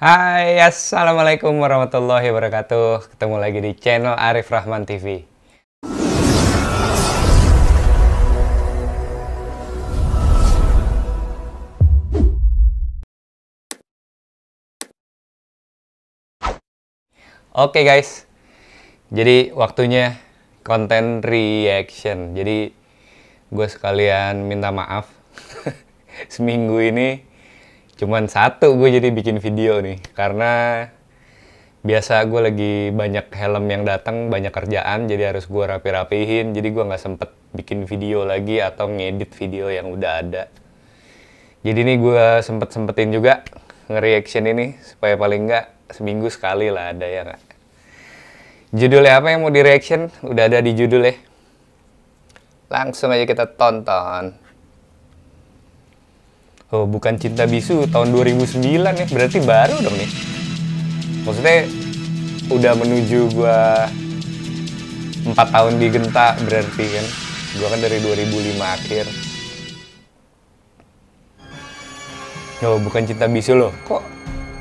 Hai, Assalamualaikum warahmatullahi wabarakatuh. Ketemu lagi di channel Arif Rahman TV. Oke guys, jadi waktunya konten reaction. Jadi gue sekalian minta maaf. Seminggu ini cuman satu gue jadi bikin video nih karena biasa gue lagi banyak helm yang datang banyak kerjaan jadi harus gue rapi-rapihin. Jadi gue nggak sempet bikin video lagi atau ngedit video yang udah ada. Jadi nih gue sempet sempetin juga nge-reaction ini supaya paling nggak seminggu sekali lah ada ya nggak? Judulnya apa yang mau di reaction udah ada di judulnya. Langsung aja kita tonton Oh, bukan Cinta Bisu tahun 2009 ya. Berarti baru dong nih. Maksudnya udah menuju gua 4 tahun di Genta berarti kan. Gua kan dari 2005 akhir. Oh, bukan Cinta Bisu loh. Kok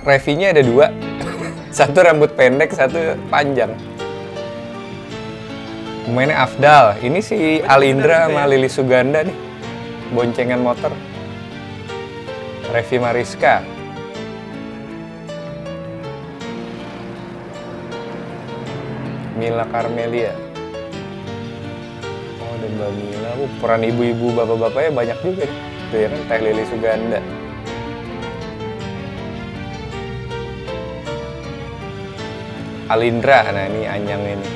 revinya ada dua? satu rambut pendek, satu panjang. Pemainnya Afdal. Ini si Alindra sama Lili Suganda nih. Boncengan motor. Revi Mariska. Mila Carmelia. Oh, ada Mbak Mila. Uh, peran ibu-ibu bapak-bapaknya banyak juga nih. Tuh ya kan, Teh Lili Suganda. Alindra, nah ini Anyang ini.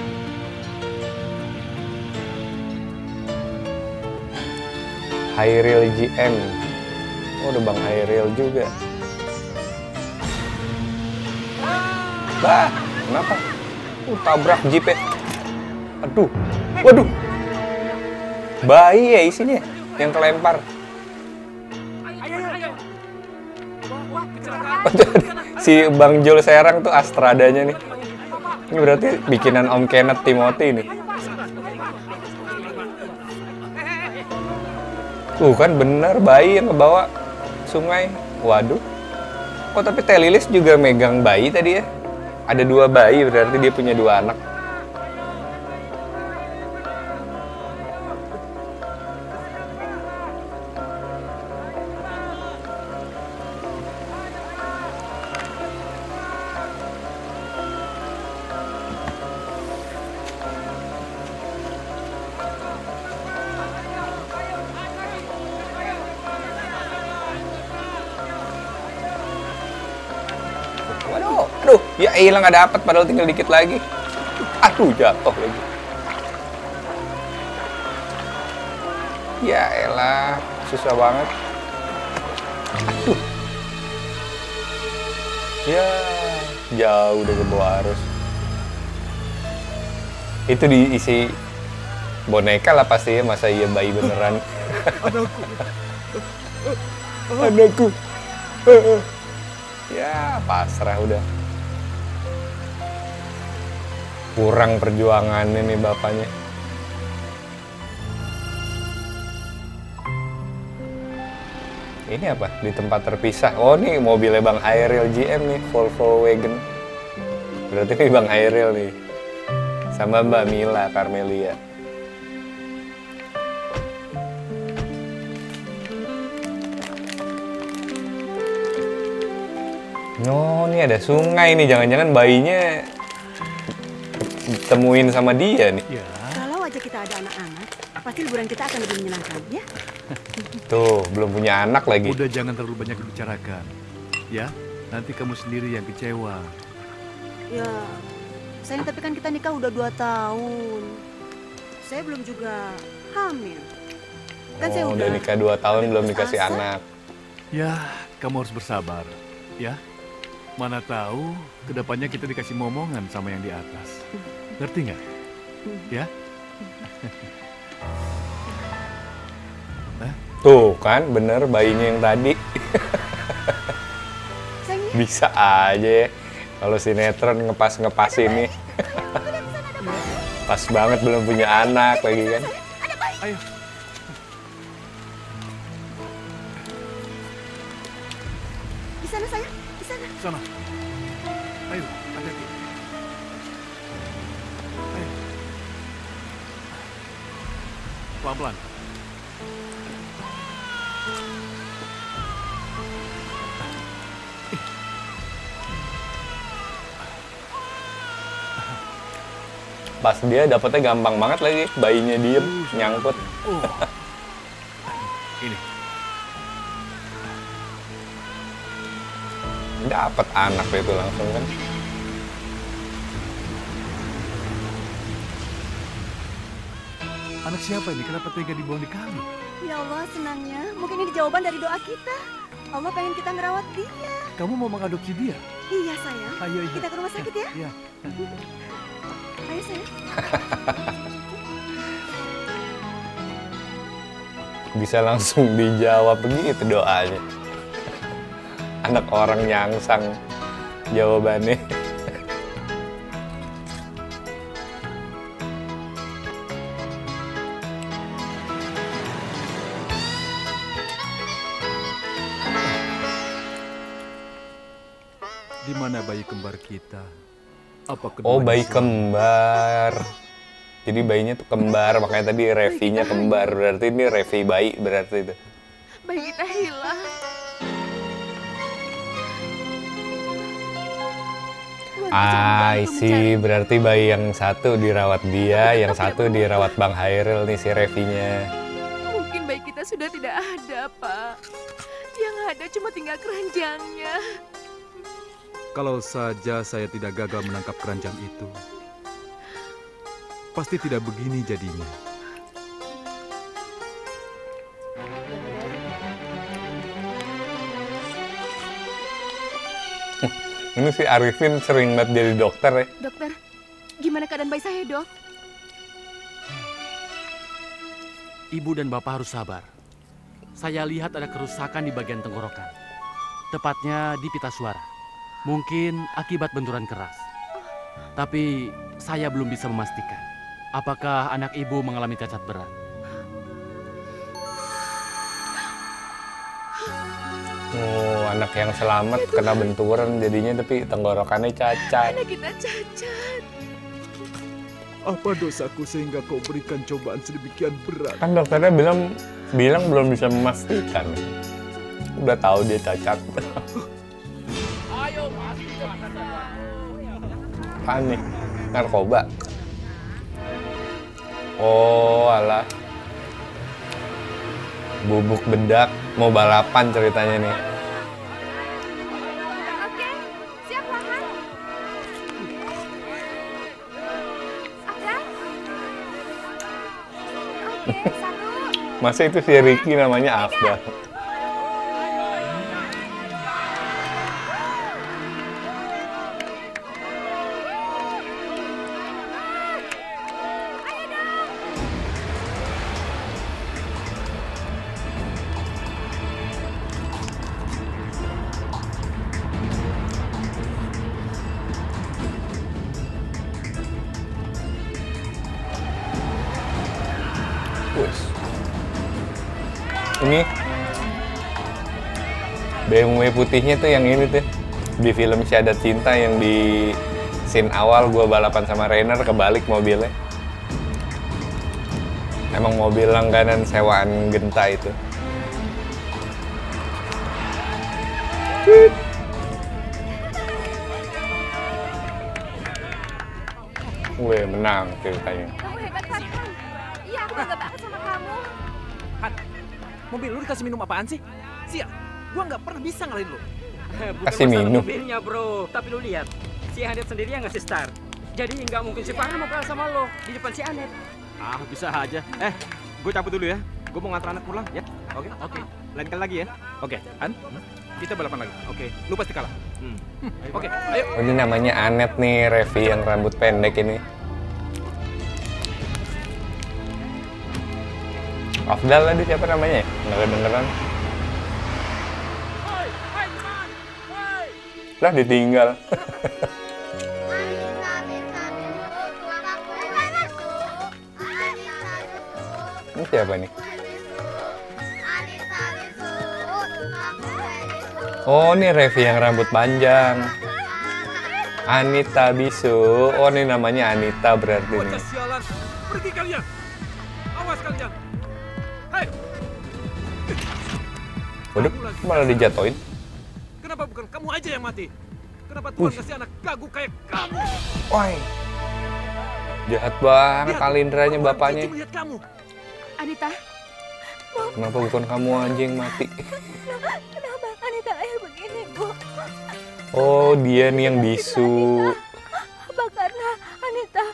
Hairil GM, Oh, ada Bang Hairil juga. Bah, kenapa? Uh, tabrak jeep ya. Aduh, waduh. Bayi ya isinya, yang kelempar. si Bang Jul Serang tuh Astradanya nih. Ini berarti bikinan Om Kenneth Timothy nih. Uh kan bener bayi yang ngebawa sungai. Waduh. Oh tapi Teh Lilis juga megang bayi tadi ya. Ada dua bayi berarti dia punya dua anak. Hilang nggak dapat padahal tinggal dikit lagi. Aduh, jatuh lagi. Ya elah, susah banget. Aduh. Ya, jauh ke bawah arus. Itu diisi boneka lah pasti ya, masa iya bayi beneran. Anakku. Anakku. ya pasrah udah kurang perjuangannya nih bapaknya. Ini apa? Di tempat terpisah. Oh nih mobilnya bang Hairil GM nih Volvo Wagon. Berarti nih bang Hairil nih sama mbak Mila Carmelia. Oh, ini ada sungai nih. Jangan-jangan bayinya ditemuin sama dia nih. Ya, Kalau aja kita ada anak-anak, pasti liburan kita akan lebih menyenangkan, ya? Tuh, belum punya anak lagi. udah jangan terlalu banyak dibicarakan. Ya, nanti kamu sendiri yang kecewa. Ya, sayang tapi kan kita nikah udah dua tahun. Saya belum juga hamil. Kan saya Oh, udah, udah nikah dua tahun belum dikasih asa. anak. Ya, kamu harus bersabar. Ya, mana tahu ke depannya kita dikasih momongan sama yang di atas. Ngerti nggak? Ya, Tuh kan, bener bayinya yang tadi. Bisa aja ya. Kalau sinetron ngepas-ngepas ini. Pas banget belum punya anak lagi kan. ayo. di sana sayang, di sana. Sana. Ayo. Pelan-pelan. Pas dia dapetnya gampang banget lagi, bayinya diem, nyangkut. Oh. Ini. Dapet anak itu langsung kan. Anak siapa ini? Kenapa tega dibuang di kali? Ya Allah, senangnya. Mungkin ini jawaban dari doa kita. Allah pengen kita ngerawat dia. Kamu mau mengadopsi dia? Iya, sayang. Ayo, ayo. Kita ke rumah sakit ya. Iya. Ayo, sayang. Bisa langsung dijawab begitu doanya. Anak orang nyangsang jawabannya. Bayi kembar kita? Apa Oh, bayi kembar. Jadi bayinya tuh kembar, makanya tadi Revinya kembar. Berarti ini Revi bayi berarti itu. Bayi kita hilang. Tuhan, Ah, sih berarti bayi yang satu dirawat dia, yang satu dirawat Bang Hairil nih si Revinya. Mungkin bayi kita sudah tidak ada, Pak. Yang ada cuma tinggal keranjangnya. Kalau saja saya tidak gagal menangkap keranjang itu, pasti tidak begini jadinya. Ini si Arifin sering banget jadi dokter ya. Dokter, gimana keadaan bayi saya, dok? Ibu dan bapak harus sabar. Saya lihat ada kerusakan di bagian tenggorokan. Tepatnya di pita suara. Mungkin akibat benturan keras. Tapi saya belum bisa memastikan. Apakah anak ibu mengalami cacat berat? Oh, anak yang selamat kena benturan jadinya tapi tenggorokannya cacat. Anak kita cacat. Apa dosaku sehingga kau berikan cobaan sedemikian berat? Kan dokternya bilang bilang belum bisa memastikan. Udah tahu dia cacat. Apaan nih? Narkoba. Oh, alah. Bubuk bedak mau balapan ceritanya nih. Oke, siap lahan. Oke, satu. Masa itu si Ricky namanya Afdal. Putihnya tuh yang ini tuh di film Syahadat Cinta yang di scene awal gua balapan sama Rainer kebalik mobilnya. Emang mobil langganan sewaan Genta itu. Wih, menang ceritanya. Kamu hebat, Pan. Iya, aku bangga banget sama kamu. Mobil lu dikasih minum apaan sih? Gua nggak pernah bisa ngalahin lu. Bukan Kasih minum. mobilnya bro, tapi lu lihat si Anet sendiri yang ngasih start. Jadi nggak mungkin si Farhan mau kalah sama lo di depan si Anet. Ah, bisa aja. Eh, gue cabut dulu ya. Gue mau ngantar anak pulang ya. Oke, oke. Lain kali lagi ya. Oke, An. Kita balapan lagi. Oke, lu pasti kalah. Hmm. Oke, ayo. Oh, ini namanya Anet nih, Revi yang rambut pendek ini. Afdal tadi siapa namanya ya? Nggak kedengeran. Lah ditinggal. Ini siapa nih? Oh, ini Revi yang rambut panjang. Anita Bisu. Oh, ini namanya Anita berarti nih. Pergi kalian. Awas kalian. Hei, Waduh, malah dijatoin. Kenapa aja yang mati? Kenapa Tuhan Wih. kasih anak gagu kayak kamu? Woi. Jahat banget Lihat, Alindranya orang bapaknya. melihat kamu. Anita, Kenapa bukan kamu aja yang mati? Kenapa Anita kayak begini, Bu? Oh, dia nih yang bisu. Apa karena Anita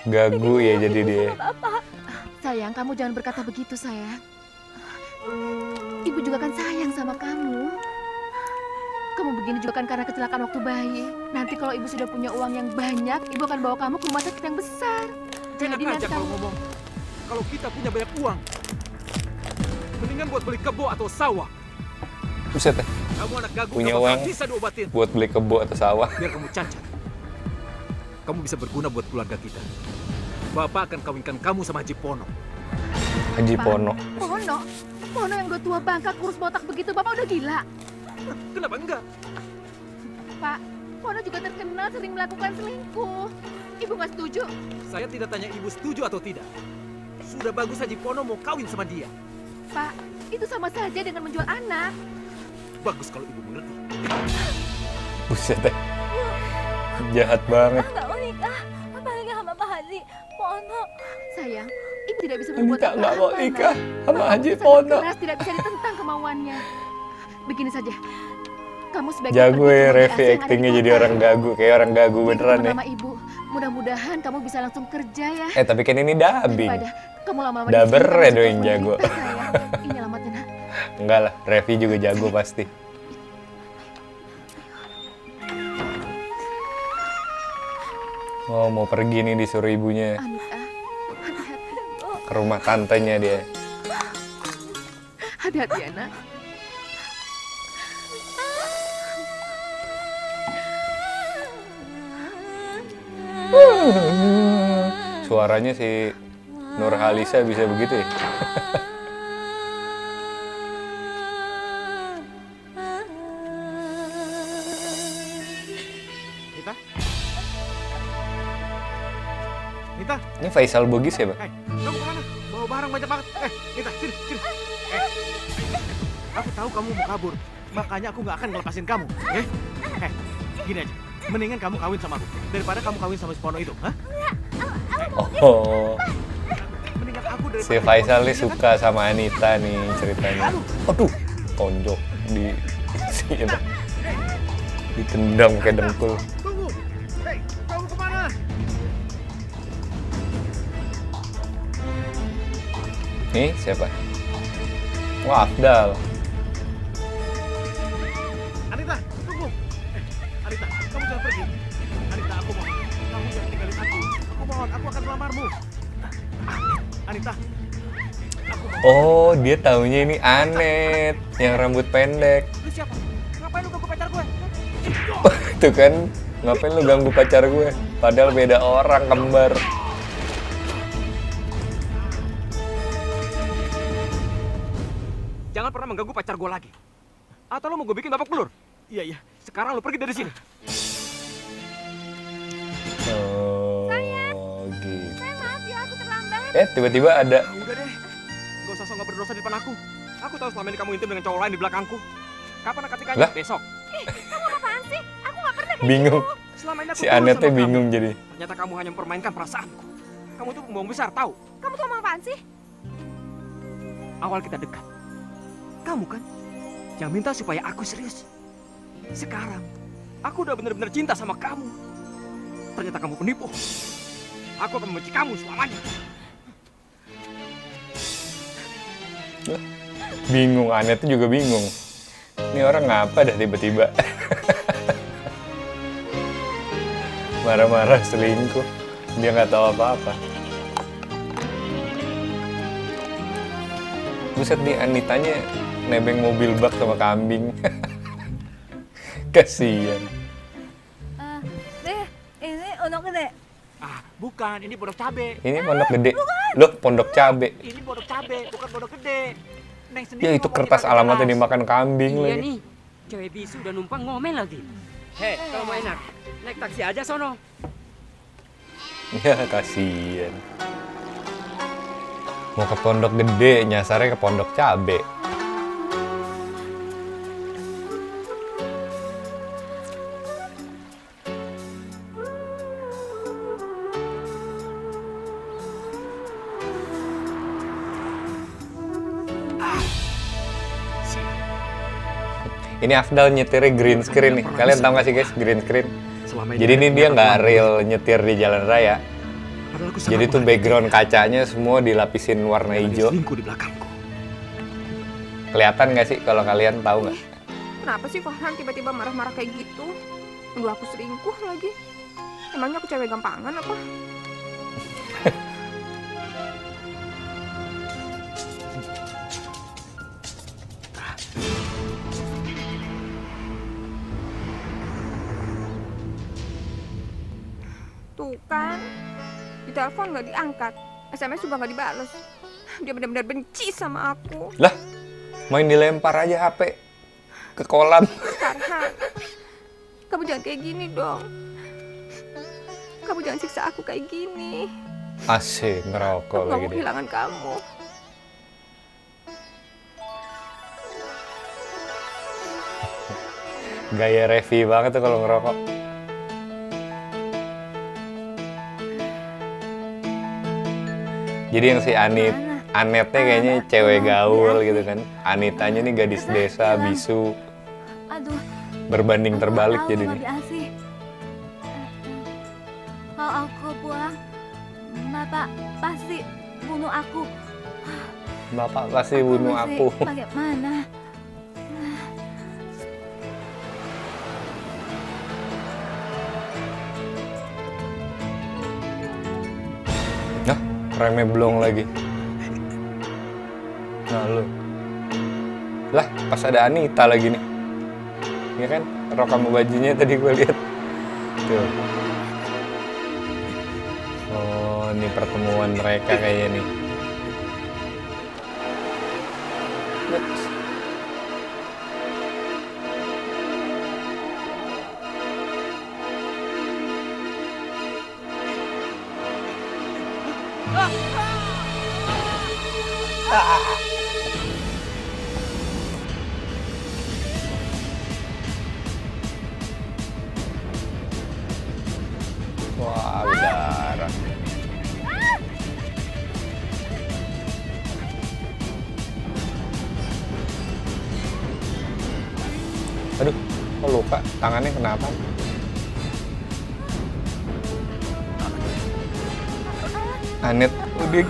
Gagu ya jadi dia. sayang kamu jangan berkata begitu sayang. Ibu juga kan sayang sama kamu. Kamu begini juga kan karena kecelakaan waktu bayi. Nanti kalau ibu sudah punya uang yang banyak, ibu akan bawa kamu ke rumah sakit yang besar. Enak Jadi aja nanti kalau kamu ngomong. Kalau kita punya banyak uang, mendingan buat beli kebo atau sawah. Buset ya, Kamu anak gagu Punya uang. bisa diobatin. buat beli kebo atau sawah. Biar kamu cacat. Kamu bisa berguna buat keluarga kita. Bapak akan kawinkan kamu sama Haji Pono. Haji. Pono. Pono, Pono yang udah tua bangka kurus botak begitu, bapak udah gila. Kenapa enggak? Pak, Pono juga terkenal sering melakukan selingkuh. Ibu nggak setuju? Saya tidak tanya ibu setuju atau tidak. Sudah bagus Haji Pono mau kawin sama dia. Pak, itu sama saja dengan menjual anak. Bagus kalau ibu mengerti. Buset ya. Jahat banget. Nggak mau nikah, apalagi sama Pak Haji. Pono. Sayang, ibu tidak bisa berbuat Anita nggak mau apa-apa, nikah sama Haji Pono. keras tidak bisa ditentang kemauannya. Begini saja, kamu sebaiknya Jago ya Revi actingnya jadi orang gagu. Kayak orang gagu beneran ketemu ya. ibu. Mudah-mudahan kamu bisa langsung kerja ya. Eh tapi kan ini dubbing. Kamu lama-lama Daber ya yang jago. Ini alamatnya, nak. Enggak lah, Revi juga jago pasti. Oh mau pergi nih disuruh ibunya ke rumah tantenya dia. Hati-hati ya, Suaranya si Nur Halisa bisa begitu ya? Nita? Nita, Ini Faisal Bugis ya, Bang? hei, kamu ke mana? Bawa barang banyak banget. Eh, Nita, sini, sini. Eh, aku tahu kamu mau kabur. Makanya aku nggak akan ngelepasin kamu. Eh, eh, gini aja. Mendingan kamu kawin sama aku daripada kamu kawin sama si Pono itu. Hah? Oh, si Faisal nih kan? suka sama Anita nih ceritanya. Aduh, tonjok di si apa? Ditendang kayak dengkul. Tunggu. Hei, kamu ke mana? Nih siapa? Wah, Afdal. Oh, dia taunya ini Anet yang rambut pendek. Lu siapa? Ngapain lu ganggu pacar gue? Tuh kan, ngapain lu ganggu pacar gue? Padahal beda orang kembar. Jangan pernah mengganggu pacar gue lagi. Atau lu mau gue bikin babak belur? Iya, iya. Sekarang lu pergi dari sini. Oh, gitu. Maaf ya, aku terlambat. Eh, tiba-tiba ada Ah, udah deh. Gak usah sok gak berdosa di depan aku. Aku tahu selama ini kamu intim dengan cowok lain di belakangku. Kapan akad nikahnya? Lah? Besok. Apaan sih? Aku nggak pernah bingung. Selama ini aku Si sama bingung Kamu. jadi. Ternyata kamu hanya mempermainkan perasaanku. Kamu tuh pembohong besar, tahu? Kamu tuh ngomong apaan sih? Awal kita dekat. Kamu kan yang minta supaya aku serius. Sekarang, aku udah benar-benar cinta sama kamu. Ternyata kamu penipu. Aku akan membenci kamu selamanya. Bingung, Anet juga bingung. Ini orang ngapa dah tiba-tiba? Marah-marah selingkuh. Dia nggak tahu apa-apa. Buset nih Anitanya nebeng mobil bak sama kambing. Kasian. Bukan. Ini bodok cabe. Ini pondok gede. Loh, pondok cabe. Ini bodok cabe, bukan bodok gede. Neng sendiri Ya itu kertas alamatnya dimakan kambing Iya lagi. nih, Cewek bisu udah numpang ngomel lagi. Hei, kalau mau enak, naik taksi aja sono. Ya kasihan. Mau ke pondok gede, nyasarnya ke pondok cabe. Ini Afdal nyetirnya green screen nih. Kalian tahu gak sih guys green screen? Jadi ini dia nggak real nyetir di jalan raya. Jadi tuh background kacanya semua dilapisin warna hijau. selingkuh di belakangku. Kelihatan nggak sih kalau kalian tahu nggak? Kenapa sih Farhan tiba-tiba marah-marah kayak gitu? Nuduh aku selingkuh lagi. Emangnya aku cewek gampangan apa? Tuh kan, di telepon nggak diangkat, SMS juga nggak dibales. Dia benar-benar benci sama aku. Lah, main dilempar aja HP ke kolam. Farhan, kamu jangan kayak gini dong. Kamu jangan siksa aku kayak gini. Asik ngerokok lagi dia. kehilangan kamu. Gaya Revi banget tuh kalau ngerokok. Jadi yang si Anit, Anetnya kayaknya cewek gaul gitu kan. Anitanya nih gadis desa, bisu, Aduh, berbanding terbalik jadi nih. Kalau aku pulang, Bapak pasti bunuh aku. Bapak pasti bunuh aku. Bagaimana? Remnya belum lagi. Nah lu. Lah, pas ada Anita lagi nih. Iya kan? Rok sama bajunya tadi gue lihat. Tuh. Oh, ini pertemuan mereka kayaknya nih.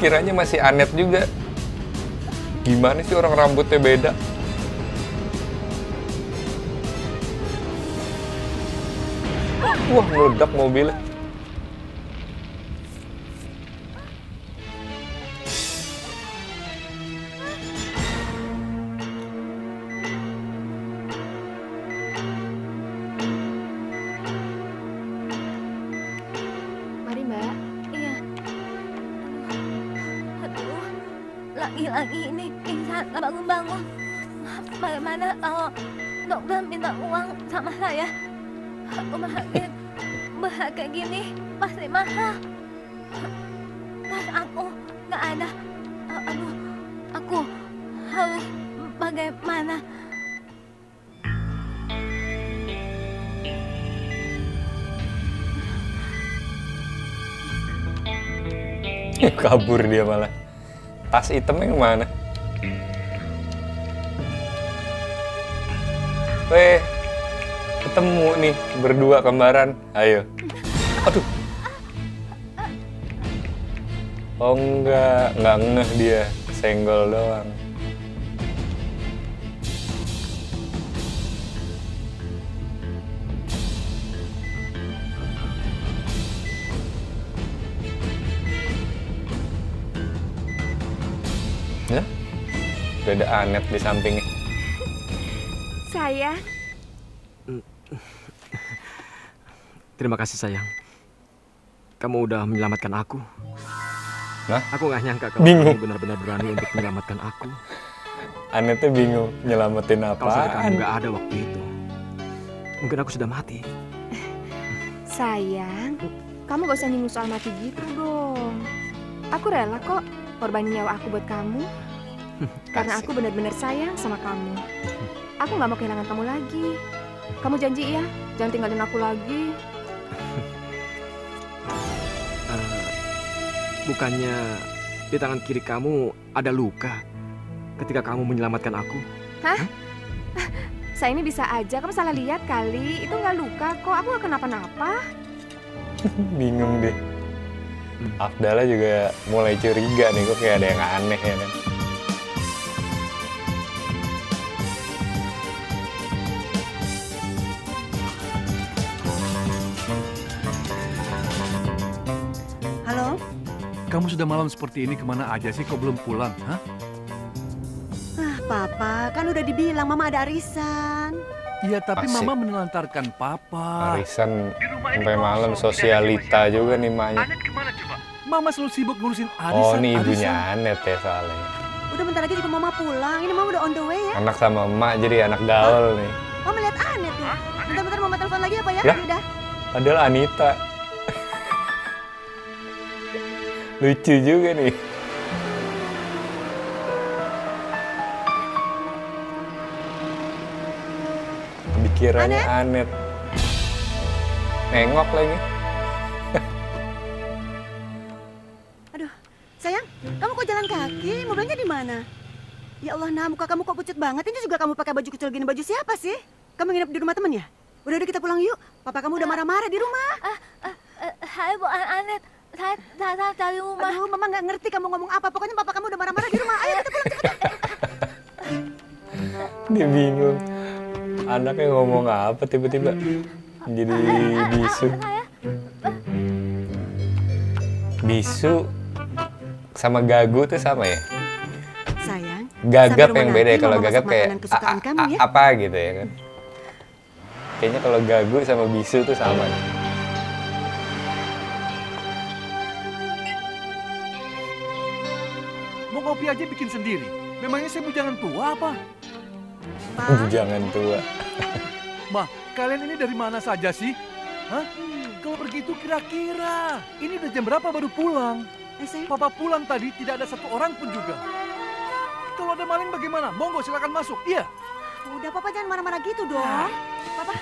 Kiranya masih Anet juga. Gimana sih orang rambutnya beda? Wah, meledak mobilnya. Kabur dia malah. Tas hitamnya ke mana? Weh, ketemu nih berdua kembaran. Ayo. Aduh. Oh enggak, enggak ngeh dia. Senggol doang. Udah ada Anet di sampingnya. Saya, Terima kasih sayang. Kamu udah menyelamatkan aku. Nah? Aku nggak nyangka kalau Bingung. kamu benar-benar berani untuk menyelamatkan aku. Anetnya bingung nyelamatin Kalau sampai kamu nggak ada waktu itu, mungkin aku sudah mati. Sayang, kamu gak usah nyinggung soal mati gitu dong. Aku rela kok korbanin nyawa aku buat kamu. Karena aku benar-benar sayang sama kamu. Aku gak mau kehilangan kamu lagi. Kamu janji ya, jangan tinggalin aku lagi. Eh, bukannya di tangan kiri kamu ada luka ketika kamu menyelamatkan aku? Hah? Saya ini bisa aja, kamu salah lihat kali. Itu nggak luka kok, aku gak kenapa-napa. Bingung deh. Afdala juga mulai curiga nih kok kayak ada yang aneh ya kan. Kamu sudah malam seperti ini ke mana aja sih? Kok belum pulang? Hah? Ah, Papa, kan udah dibilang Mama ada arisan. Iya, tapi Asik. Mama menelantarkan Papa. Arisan sampai malam sosialita juga nih maknya. Mama selalu sibuk ngurusin arisan. Oh, ini ibunya Anet ya soalnya. Udah bentar lagi juga Mama pulang. Ini Mama udah on the way ya. Anak sama emak jadi anak gaul nih. Mama lihat aneh tuh. Bentar-bentar Mama telepon lagi apa ya? Lah? Udah. Padahal Anita. Lucu juga nih. Dikiranya Anet. Nengok lagi. Aduh, sayang, kamu kok jalan kaki? Mobilnya di mana? Ya Allah, nah muka kamu kok pucat banget. Ini juga kamu pakai baju kecil gini. Baju siapa sih? Kamu nginep di rumah temen ya? Udah, udah kita pulang yuk. Papa kamu udah marah-marah di rumah. Saya bukan Anet. Saya datang dari rumah. Aduh, Mama nggak ngerti kamu ngomong apa. Pokoknya papa kamu udah marah-marah di rumah. Ayo kita pulang cepet. Dia bingung. Anaknya ngomong apa tiba-tiba jadi bisu. Bisu sama gagu tuh sama ya? Sayang, Gagap yang beda ya kalau gagap kayak kamu ya. apa gitu ya kan. Kayaknya kalau gagu sama bisu tuh sama. Aja bikin sendiri. Memangnya saya bujangan tua apa? Jangan tua. Ma, kalian ini dari mana saja sih? Hah? Kalau begitu kira-kira, ini udah jam berapa baru pulang? Eh, Papa pulang tadi tidak ada satu orang pun juga. Kalau ada maling bagaimana? Monggo silakan masuk. Iya. Udah, Papa jangan marah-marah gitu dong. Papa,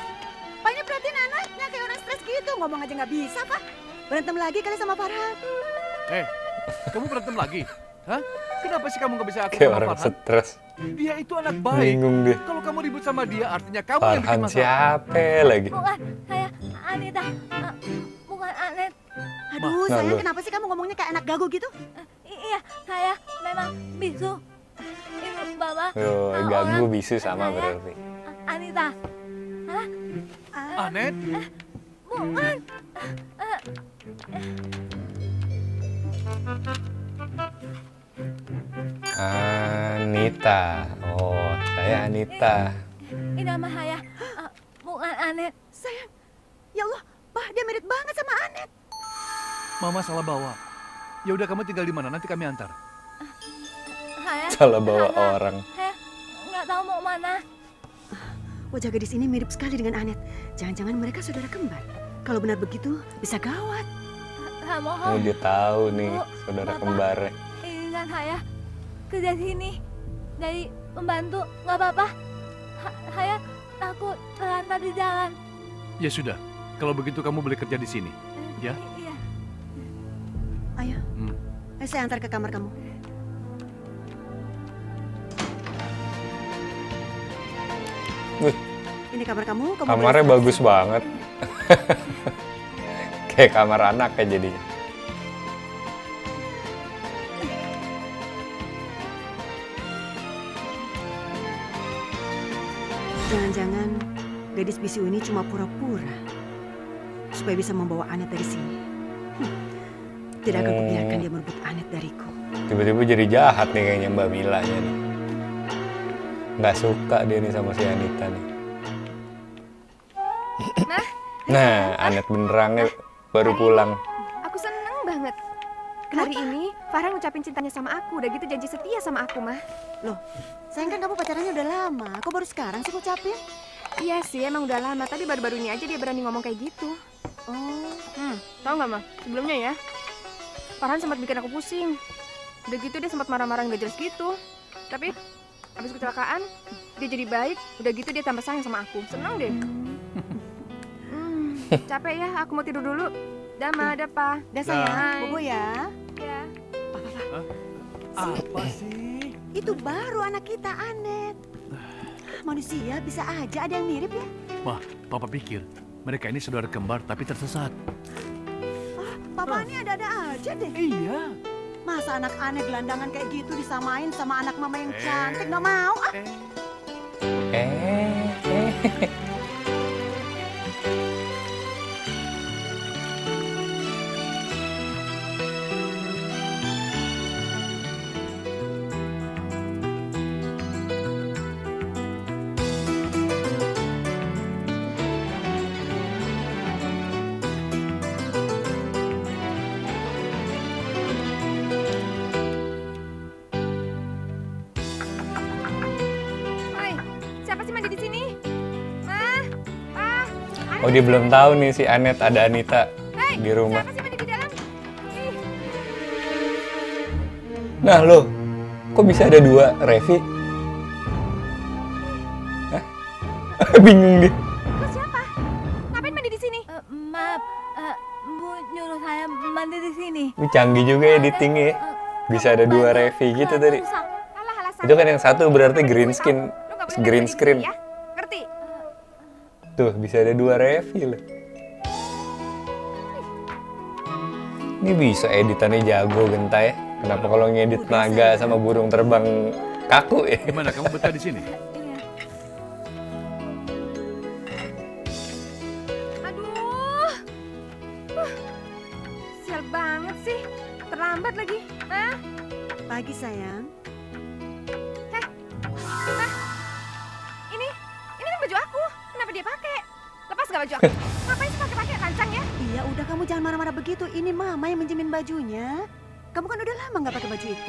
Pak ini perhatiin anaknya kayak orang stres gitu. Ngomong aja nggak bisa, Pak. Berantem lagi kali sama Farhan. Eh, kamu berantem lagi? Hah? Kenapa sih kamu nggak bisa aku Kayak sama orang Farhan? stres. Dia itu anak baik. Bingung dia. Kalau kamu ribut sama dia, artinya kamu yang bikin Farhan masalah. siapa lagi? Bukan saya Anita. Eh, Bukan Anet. Aduh, Nah, sayang lu. kenapa sih kamu ngomongnya kayak anak gagu gitu? I- Iya, saya memang bisu. Ibu bapak. Oh, eh, gagu orang bisu sama berarti. Anita. Hah? Anet? Bukan. Eh, Anita. Oh, saya Anita. Ini nama saya. eh, Bukan Anet. Sayang, ya Allah, Pak dia mirip banget sama Anet. Mama salah bawa. Ya udah kamu tinggal di mana? Nanti kami antar. Saya. Salah bawa orang. Saya nggak tahu mau mana. Wajah gadis ini mirip sekali dengan Anet. Jangan-jangan mereka saudara kembar. Kalau benar begitu, bisa gawat. Saya Oh, mohon. dia tahu nih Bu, saudara kembarnya. Izinkan saya kerja sini. Jadi pembantu nggak apa-apa. Ha- saya takut terlantar di jalan. Ya sudah. Kalau begitu kamu boleh kerja di sini. Ya. Iya. Ayo, Hmm. ayo saya antar ke kamar kamu. Wih, Ini kamar kamu. kamu kamarnya bagus banget. Kayak kamar anak ya jadinya. Jangan-jangan gadis bisu ini cuma pura-pura supaya bisa membawa Anet dari sini. Hmm, Tidak akan kubiarkan Hmm. dia merebut Anet dariku. Tiba-tiba jadi jahat nih kayaknya Mbak Mila nih. Nggak suka dia nih sama si Anita nih. Nah, Nah, Anet benerang nih baru pulang. aku seneng banget. Hari ini Farhan ngucapin cintanya sama aku, udah gitu janji setia sama aku, mah. Loh, sayang kan kamu pacarannya udah lama. Kok baru sekarang sih ngucapin? Iya sih, emang udah lama, tapi baru-baru ini aja dia berani ngomong kayak gitu. Oh, Hmm, tau nggak mah? Sebelumnya ya, Farhan sempat bikin aku pusing. Udah gitu dia sempat marah-marah nggak jelas gitu. Tapi habis kecelakaan, dia jadi baik. Udah gitu dia tambah sayang sama aku. Seneng deh. Hmm, capek ya, aku mau tidur dulu. Dama, ada apa? Dah sayang, bobo ya. Ya. Apa sih? Itu baru anak kita, Anet. Manusia bisa aja ada yang mirip ya. Wah, Papa pikir mereka ini saudara kembar tapi tersesat. Papa ini ada-ada aja deh. Iya. Masa anak aneh gelandangan kayak gitu disamain sama anak mama yang Eh. cantik? Nggak mau ah. Eh, eh. Oh dia belum tahu nih si Anet ada Anita Hei, di rumah. di dalam? Nah lo, kok bisa ada dua Revi? Hah? Bingung dia. lo siapa? Ngapain mandi di sini? Eh, maaf, eh, Bu nyuruh saya mandi di sini. Wih, canggih juga editingnya ya. Bisa ada dua Revi gitu tadi. Itu kan yang satu berarti green skin, green screen. Tuh bisa ada dua Revi loh. Ini bisa editannya jago genta ya. Kenapa kalau ngedit naga sama burung terbang kaku ya? Gimana kamu betah di sini?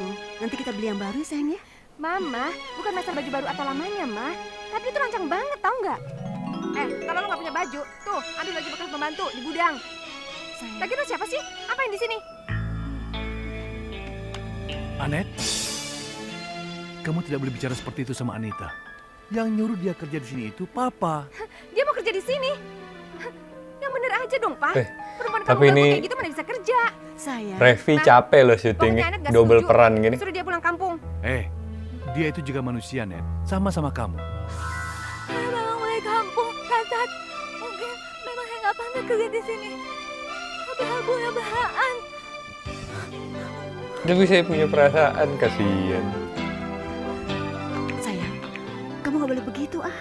Itu. Nanti kita beli yang baru ya sayang ya. Mama, bukan masalah baju baru atau lamanya, mah. Tapi itu lancang banget, tau nggak? Eh, kalau lo nggak punya baju, tuh ambil baju bekas pembantu di gudang. Lagi lo siapa sih? Apa yang di sini? Anet, kamu tidak boleh bicara seperti itu sama Anita. Yang nyuruh dia kerja di sini itu Papa. Dia mau kerja di sini. Yang bener aja dong, Pak. Eh, Perempuan tapi kamu ganggu ini- kayak gitu mana bisa kerja. Sayang. Revi Nah, capek loh syutingnya, double setuju. peran gini. Suruh dia pulang kampung. Eh, dia itu juga manusia, Net. Sama-sama kamu. Saya memang mulai kampung, Tatat. Mungkin memang saya nggak pantas kerja di sini. Tapi saya punya bahan. Tapi saya punya perasaan, kasihan. Sayang, kamu nggak boleh begitu ah.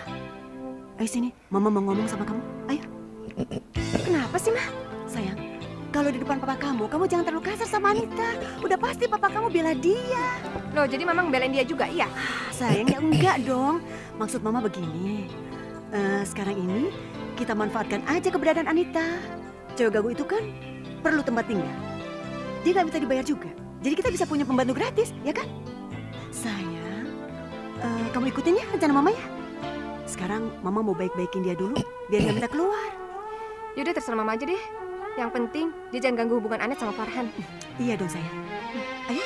Ayo sini, mama mau ngomong sama kamu. Ayo. Kenapa sih, Mah? Kalau di depan papa kamu, kamu jangan terlalu kasar sama Anita. Udah pasti papa kamu bela dia. Loh, jadi Mama belain dia juga, iya? Sayang, ya enggak dong. Maksud mama begini. Eh, sekarang ini kita manfaatkan aja keberadaan Anita. Cewek gagu itu kan perlu tempat tinggal. Dia nggak minta dibayar juga. Jadi kita bisa punya pembantu gratis, ya kan? Sayang, eh, kamu ikutin ya rencana mama ya. Sekarang mama mau baik-baikin dia dulu, biar nggak minta keluar. Yaudah terserah Mama aja deh. Yang penting dia jangan ganggu hubungan Anet sama Farhan. Iya dong sayang. Ayo.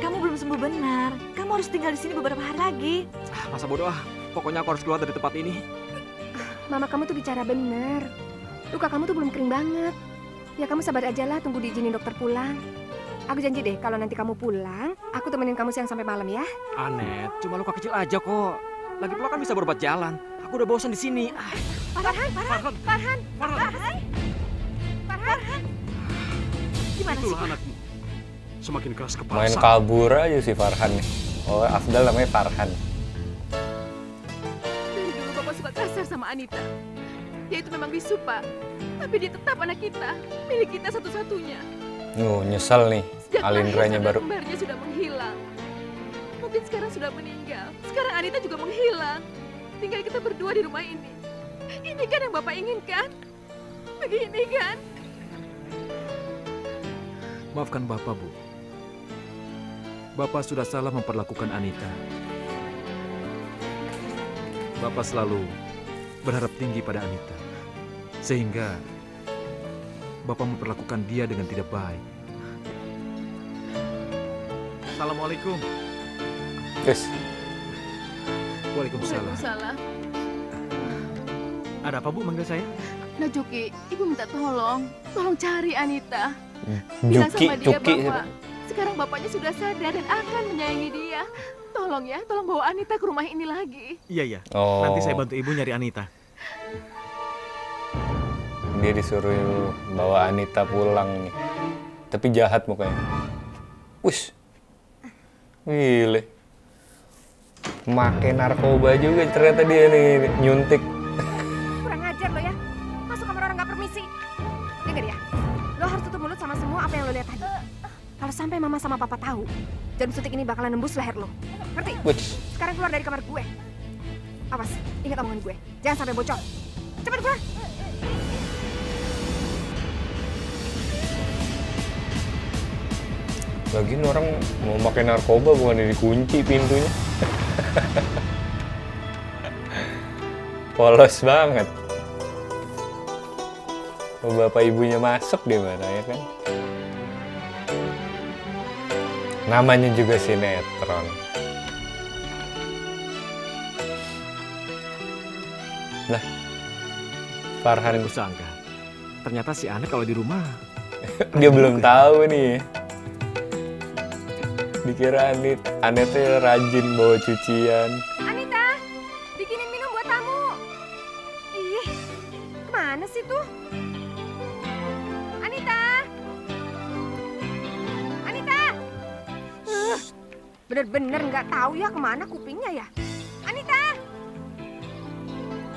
Kamu belum sembuh benar. Kamu harus tinggal di sini beberapa hari lagi. Masa bodoh ah. Pokoknya aku harus keluar dari tempat ini. Mama kamu tuh bicara bener. Luka kamu tuh belum kering banget. Ya kamu sabar aja lah tunggu diizinin dokter pulang. Aku janji deh kalau nanti kamu pulang, aku temenin kamu siang sampai malam ya. Anet, cuma luka kecil aja kok. Lagi pula kan bisa berobat jalan. Aku udah bosan di sini. Ah, Farhan, Farhan, Farhan, Farhan, Farhan. Gimana sih? Itulah anakmu. Semakin keras kepala. Main kabur aja si Farhan nih. Oh, Afdal namanya Farhan. Dari dulu Bapak suka kasar sama Anita. Dia itu memang bisu, Pak. Tapi dia tetap anak kita, milik kita satu-satunya. Nuh, nyesel nih. Sejak Alindranya baru. kembarnya sudah menghilang. Mungkin sekarang sudah meninggal. Sekarang Anita juga menghilang. Tinggal kita berdua di rumah ini. Ini kan yang Bapak inginkan? Begini kan? Maafkan Bapak, Bu. Bapak sudah salah memperlakukan Anita. Bapak selalu berharap tinggi pada Anita. Sehingga Bapak memperlakukan dia dengan tidak baik. Assalamualaikum. Terus Waalaikumsalam. Salah. Ada apa Bu manggil saya? Nah Juki, ibu minta tolong. Tolong cari Anita. Bilang Juki, sama dia Juki. bahwa sekarang bapaknya sudah sadar dan akan menyayangi dia. Tolong ya, tolong bawa Anita ke rumah ini lagi. Iya iya. Oh. Nanti saya bantu Ibu nyari Anita. Dia disuruh bawa Anita pulang nih. Tapi jahat mukanya. Wis. Gile. Make narkoba juga ternyata dia nih nyuntik. Kurang ajar lo ya. Masuk kamar orang nggak permisi. Dengar ya. Lo harus tutup mulut sama semua apa yang lo lihat tadi. Kalau sampai mama sama papa tahu, jarum suntik ini bakalan nembus leher lo. Ngerti? Wits. Sekarang keluar dari kamar gue. Awas, ingat omongan gue. Jangan sampai bocor. Cepat keluar. Lagian orang mau pakai narkoba bukan dikunci pintunya. Polos banget. Kalau bapak ibunya masuk di mana ya kan? Namanya juga sinetron. Nah, Farhan kusangka. Ternyata si Anet kalau di rumah dia belum tahu nih. Dikira Anit, Anetnya rajin bawa cucian. Anita, bikinin minum buat tamu. Ih, ke mana sih tuh? Anita! Anita! Uh, Bener-bener nggak tahu ya ke mana kupingnya ya. Anita!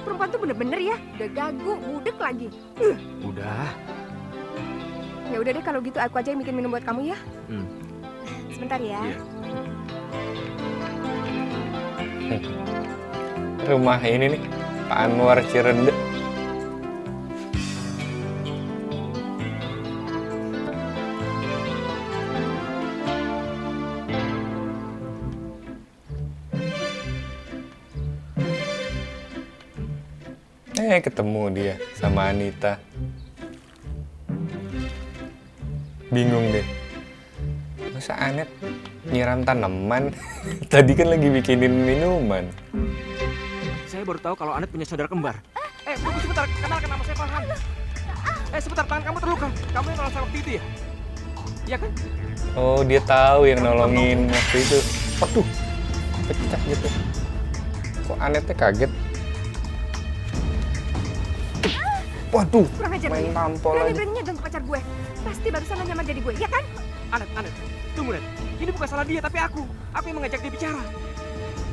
Perempuan tuh bener-bener ya, udah gagu, budek lagi. Uh, udah. ya udah deh kalau gitu aku aja yang bikin minum buat kamu ya. Hmm. Sebentar ya. Rumah ini nih, Pak Anwar Cirende. Eh, ketemu dia sama Anita. Bingung deh. Anet tanaman? Tadi kan lagi bikinin minuman. Saya baru tahu kalau Anet punya saudara kembar. Eh, tunggu sebentar. Kenalkan nama saya Farhan. Eh, sebentar. Tangan kamu terluka. Kamu yang nolong saya waktu itu ya? Iya kan? Oh, dia tahu yang nolongin waktu itu. Waduh, pecah gitu. Kok Anetnya kaget? Waduh, Kurang ajar main tampol aja. Berani-beraninya ganggu pacar gue. Pasti barusan lo nyamar jadi gue, ya kan? Anet, Anet. Tunggu, Net. Ini bukan salah dia, tapi aku. Aku yang mengajak dia bicara.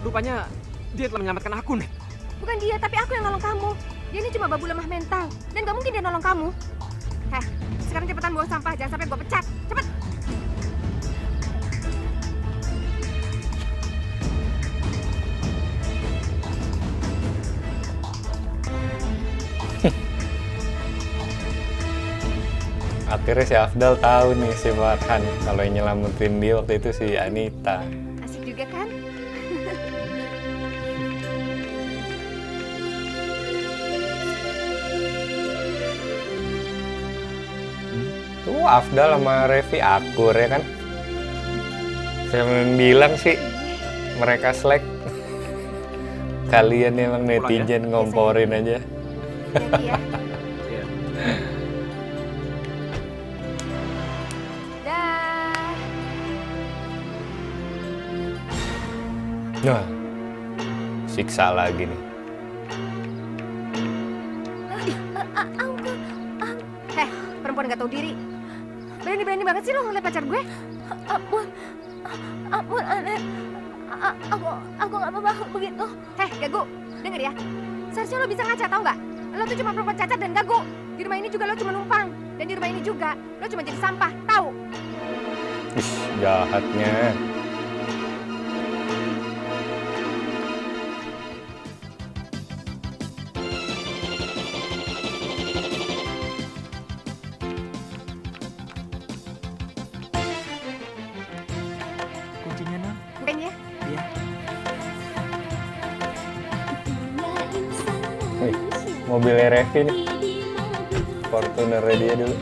Rupanya dia telah menyelamatkan aku, Net. Bukan dia, tapi aku yang nolong kamu. Dia ini cuma babu lemah mental. Dan gak mungkin dia nolong kamu. Heh, sekarang cepetan bawa sampah. Jangan sampai gue pecat. Cepet. Akhirnya si Afdal tahu nih si Farhan kalau yang nyelamatin dia waktu itu si Anita. Asik juga kan? Tuh Afdal sama Revi akur ya kan? Saya bilang sih mereka slack. Kalian emang netizen ngomporin aja. Hati ya. Nah, siksa lagi nih. Heh, perempuan gak tahu diri. Berani-berani banget sih lo ngeliat pacar gue. Ampun, ampun Anet. A- aku aku nggak bermaksud begitu. Heh, gagu. Denger ya. Seharusnya lo bisa ngaca, tau nggak? Lo tuh cuma perempuan cacat dan gagu. Di rumah ini juga lo cuma numpang. Dan di rumah ini juga lo cuma jadi sampah, tahu? Ih, jahatnya. Mobilnya Revi nih. Fortuner dia dulu.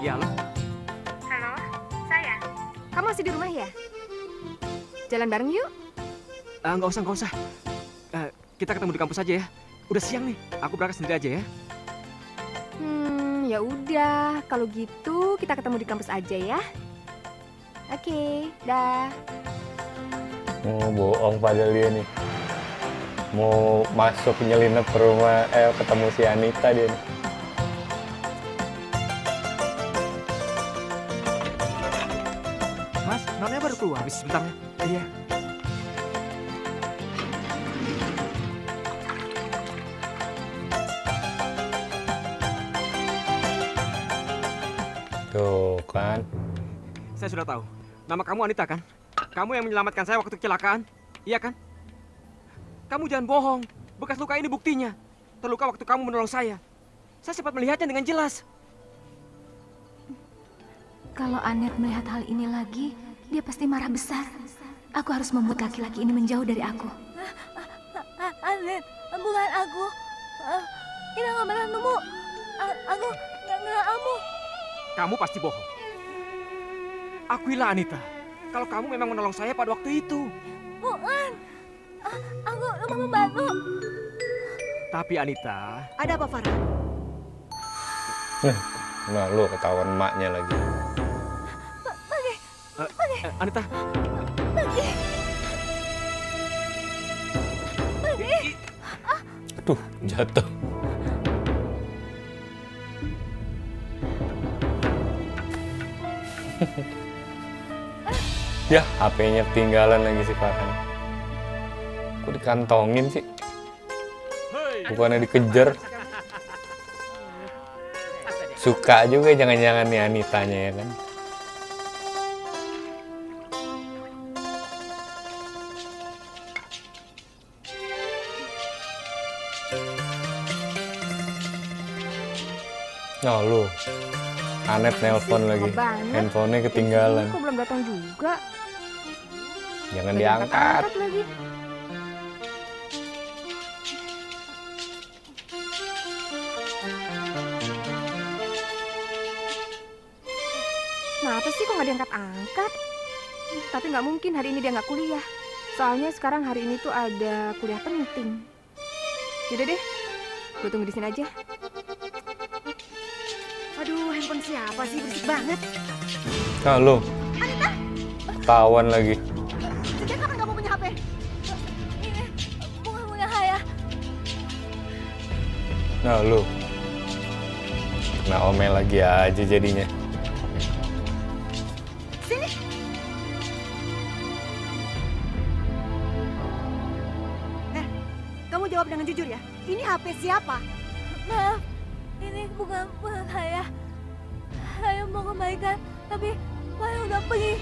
Ya, lo. Halo, saya. Kamu masih di rumah ya? Jalan bareng yuk. Ah, nggak usah, nggak usah. Eh, kita ketemu di kampus aja ya. Udah siang nih. Aku berangkat sendiri aja ya. Ya udah. Kalau gitu kita ketemu di kampus aja ya. Oke, dah. Mau bohong padahal dia nih. Mau masuk nyelinap ke rumah, eh ketemu si Anita dia nih. Mas, nonnya baru keluar habis sebentar kamu Anita kan? Kamu yang menyelamatkan saya waktu kecelakaan. Iya kan? Kamu jangan bohong. Bekas luka ini buktinya. Terluka waktu kamu menolong saya. Saya sempat melihatnya dengan jelas. Kalau Anet melihat hal ini lagi, dia pasti marah besar. Aku harus membuat laki-laki ini menjauh dari aku. Anet, bukan aku. Ah, Kita nggak pernah nemu. A- Aku nggak nggak kamu. Kamu pasti bohong. Akuilah Anita. Kalau kamu memang menolong saya pada waktu itu. Bukan. Ah, Aku cuma membantu. Tapi Anita, Ada apa Farhan? Nah lu ketahuan emaknya lagi. eh, eh, Anita, Pergi. Pergi. Aduh, jatuh. Ya, HP-nya ketinggalan lagi si Farhan. Kok dikantongin sih? Bukannya dikejar. Suka juga jangan-jangan nih Anitanya ya kan. Oh lu, Anet nelpon lagi. Handphonenya ketinggalan. Ini kok belum datang juga? Jangan Nggak diangkat. diangkat lagi. Kenapa sih kok nggak diangkat-angkat? Tapi nggak mungkin hari ini dia nggak kuliah. Soalnya sekarang hari ini tuh ada kuliah penting. Yaudah deh, gue tunggu di sini aja. Aduh, handphone siapa sih? Berisik banget. Nah lu, ketahuan lagi. Nah lu, kena omel lagi aja jadinya. Sini. Eh, kamu jawab dengan jujur ya. Ini HP siapa? Maaf, ini bukan bukan saya. Saya mau kembalikan, tapi saya udah pergi.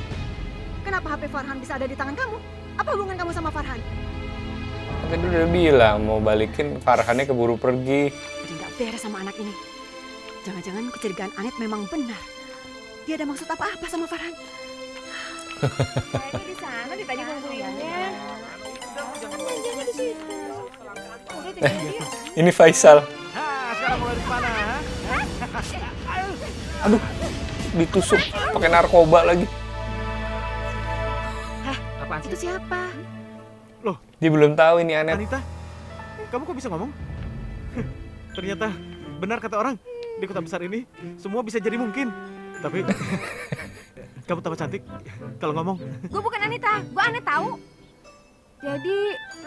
Kenapa HP Farhan bisa ada di tangan kamu? Apa hubungan kamu sama Farhan? Kan dia udah bilang mau balikin Farhannya keburu pergi. Beres sama anak ini. Jangan-jangan kecurigaan Anet memang benar. Dia ada maksud apa-apa sama Farhan? Kayaknya di sana di tadi kuliahnya. Jangan di situ. Dia. Ini Faisal. Hah, sekarang mulai di mana? ha? Aduh, ditusuk pakai narkoba lagi. Apaan sih? Itu siapa? Loh, Dia belum tahu ini Anet. Anita, kamu kok bisa ngomong? Ternyata benar kata orang di kota besar ini semua bisa jadi mungkin. Tapi kamu tambah cantik kalau ngomong. Gue bukan Anita, gue Anet tahu. Jadi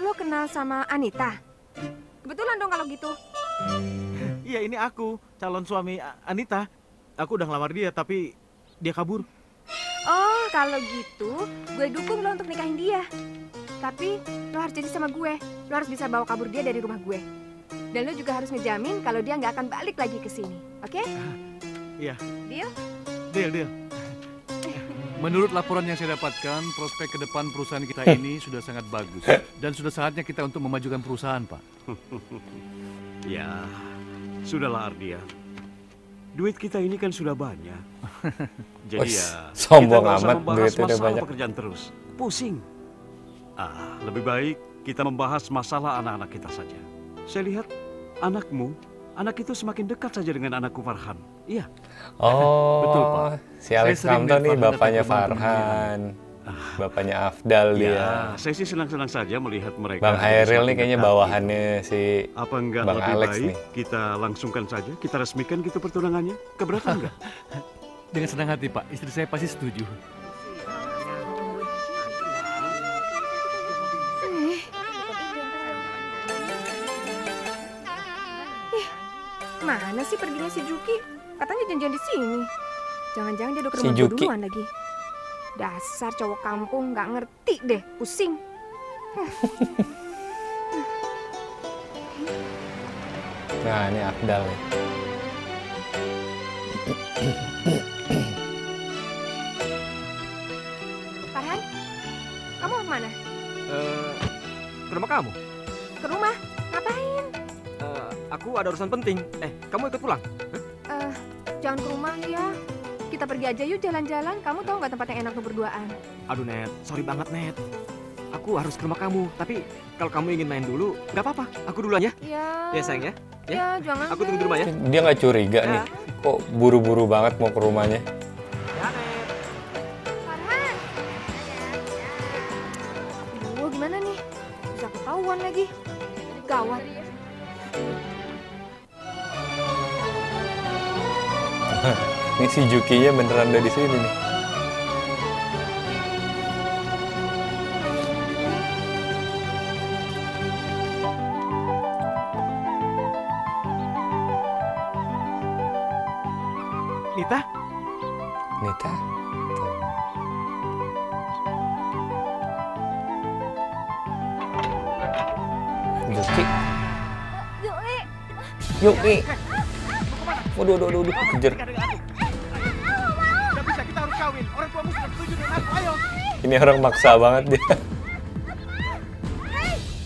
lo kenal sama Anita? Kebetulan dong kalau gitu. Iya ini aku calon suami Anita. Aku udah ngelamar dia tapi dia kabur. Oh, kalau gitu gue dukung lo untuk nikahin dia. Tapi lo harus jadi sama gue. Lo harus bisa bawa kabur dia dari rumah gue. Dan lo juga harus ngejamin kalau dia nggak akan balik lagi ke sini. Oke? Iya. Deal? Deal, deal. Menurut laporan yang saya dapatkan, prospek ke depan perusahaan kita ini sudah sangat bagus. Dan sudah saatnya kita untuk memajukan perusahaan, Pak. Ya, sudahlah Ardia. duit kita ini kan sudah banyak. Jadi ya, sombong kita nggak usah amat, membahas udah masalah banyak. pekerjaan terus. Pusing. Ah, lebih baik kita membahas masalah anak-anak kita saja. Saya lihat anakmu, anak itu semakin dekat saja dengan anakku Farhan. Iya. Oh, Betul, Pak. si Alex Saya sering Kamto nih bapaknya Farhan. Bapaknya Afdal dia. Ya, saya sih senang-senang saja melihat mereka. Bang Hairil nih kayaknya dekat bawahannya si gitu. Apa enggak Bang lebih Alex baik nih. kita langsungkan saja, kita resmikan gitu pertunangannya? Keberatan enggak? Dengan senang hati, Pak. Istri saya pasti setuju. Mana sih perginya si Juki? Katanya janjian di sini. Jangan-jangan dia udah ke Si rumah gue Juki. duluan lagi. Dasar cowok kampung nggak ngerti deh, pusing. Nah, ini Afdal nih. Farhan, kamu mau ke mana? Eh, ke rumah kamu? Ke rumah? Aku ada urusan penting. Eh, kamu ikut pulang? Eh, jangan ke rumah ya. Kita pergi aja yuk jalan-jalan. Kamu tahu nggak tempat yang enak untuk berduaan? Aduh, Net. Sorry banget, Net. Aku harus ke rumah kamu. Tapi kalau kamu ingin main dulu, nggak apa-apa. Aku duluan ya. Ya. Ya, sayang ya. Ya, jangan. Aku tunggu di rumah ya. Dia nggak curiga nih. Kok buru-buru banget mau ke rumahnya? Si Jukinya beneran ada di sini nih. Nita? Nita. Juki. Yuki. Waduh, waduh, waduh, waduh, kejar. Ini orang maksa banget dia.